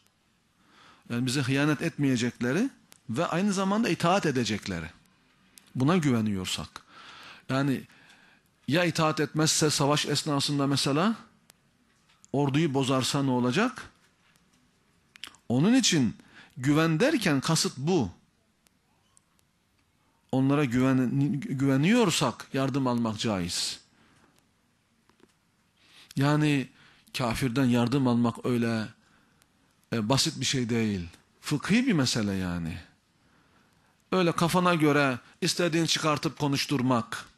Yani bize hıyanet etmeyecekleri ve aynı zamanda itaat edecekleri. Buna güveniyorsak. Yani ya itaat etmezse savaş esnasında mesela orduyu bozarsa ne olacak? Onun için güven derken kasıt bu. Onlara güven, güveniyorsak yardım almak caiz. Yani kafirden yardım almak öyle e, basit bir şey değil. Fıkhi bir mesele yani. Öyle kafana göre istediğini çıkartıp konuşturmak.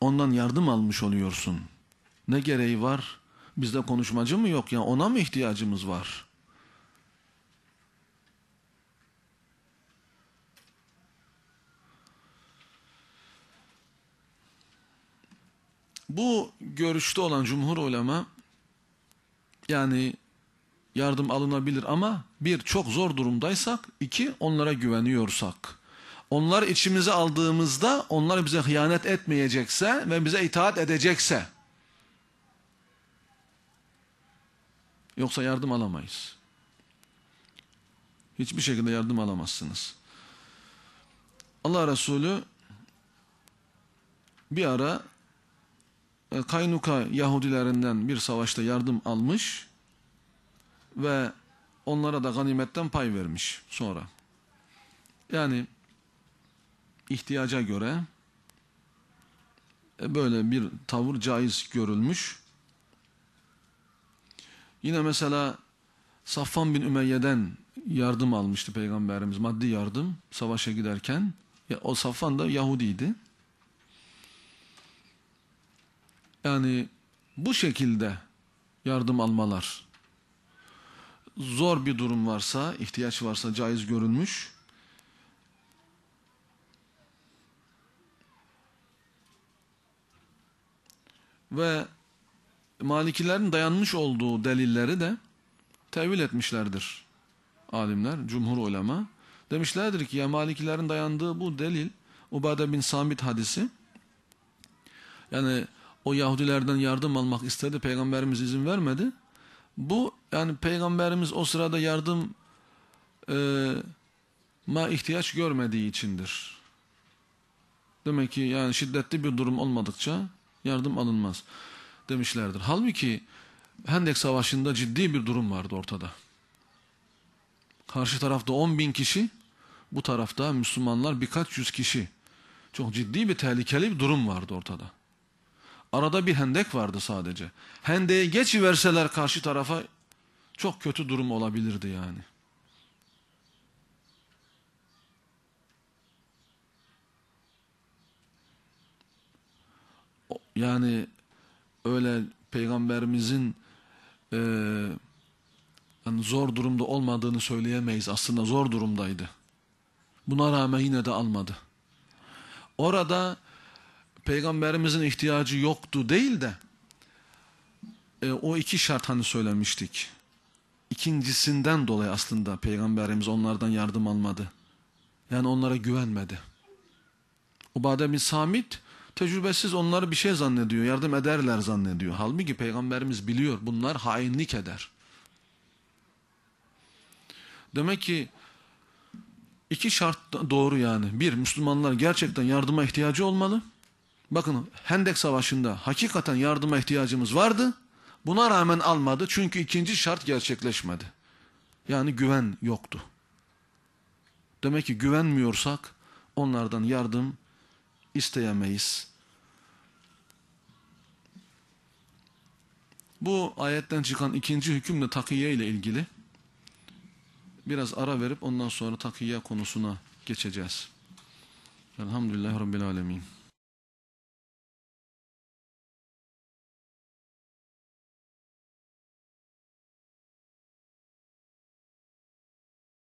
Ondan yardım almış oluyorsun. Ne gereği var? Bizde konuşmacı mı yok ya? Ona mı ihtiyacımız var? Bu görüşte olan cumhur ulema yani yardım alınabilir ama bir çok zor durumdaysak iki onlara güveniyorsak onlar içimize aldığımızda onlar bize hıyanet etmeyecekse ve bize itaat edecekse Yoksa yardım alamayız. Hiçbir şekilde yardım alamazsınız. Allah Resulü bir ara e, Kaynuka Yahudilerinden bir savaşta yardım almış ve onlara da ganimetten pay vermiş sonra. Yani ihtiyaca göre e, böyle bir tavır caiz görülmüş. Yine mesela Safvan bin Ümeyye'den yardım almıştı Peygamberimiz. Maddi yardım savaşa giderken. O Safvan da Yahudiydi. Yani bu şekilde yardım almalar zor bir durum varsa, ihtiyaç varsa caiz görülmüş. Ve Malikilerin dayanmış olduğu delilleri de tevil etmişlerdir alimler, cumhur ulema. Demişlerdir ki ya Malikilerin dayandığı bu delil Ubade bin Samit hadisi yani o Yahudilerden yardım almak istedi peygamberimiz izin vermedi. Bu yani peygamberimiz o sırada yardım e, ma ihtiyaç görmediği içindir. Demek ki yani şiddetli bir durum olmadıkça yardım alınmaz demişlerdir. Halbuki Hendek Savaşı'nda ciddi bir durum vardı ortada. Karşı tarafta 10 bin kişi, bu tarafta Müslümanlar birkaç yüz kişi. Çok ciddi bir tehlikeli bir durum vardı ortada. Arada bir hendek vardı sadece. Hendeğe geçiverseler karşı tarafa çok kötü durum olabilirdi yani. Yani öyle peygamberimizin e, yani zor durumda olmadığını söyleyemeyiz. Aslında zor durumdaydı. Buna rağmen yine de almadı. Orada peygamberimizin ihtiyacı yoktu değil de e, o iki şart hani söylemiştik. İkincisinden dolayı aslında peygamberimiz onlardan yardım almadı. Yani onlara güvenmedi. Ubade bin Samit tecrübesiz onları bir şey zannediyor. Yardım ederler zannediyor. Halbuki peygamberimiz biliyor bunlar hainlik eder. Demek ki iki şart doğru yani. Bir, Müslümanlar gerçekten yardıma ihtiyacı olmalı. Bakın Hendek Savaşı'nda hakikaten yardıma ihtiyacımız vardı. Buna rağmen almadı çünkü ikinci şart gerçekleşmedi. Yani güven yoktu. Demek ki güvenmiyorsak onlardan yardım isteyemeyiz. Bu ayetten çıkan ikinci hüküm de takiye ile ilgili. Biraz ara verip ondan sonra takiye konusuna geçeceğiz. Elhamdülillahi Rabbil Alemin.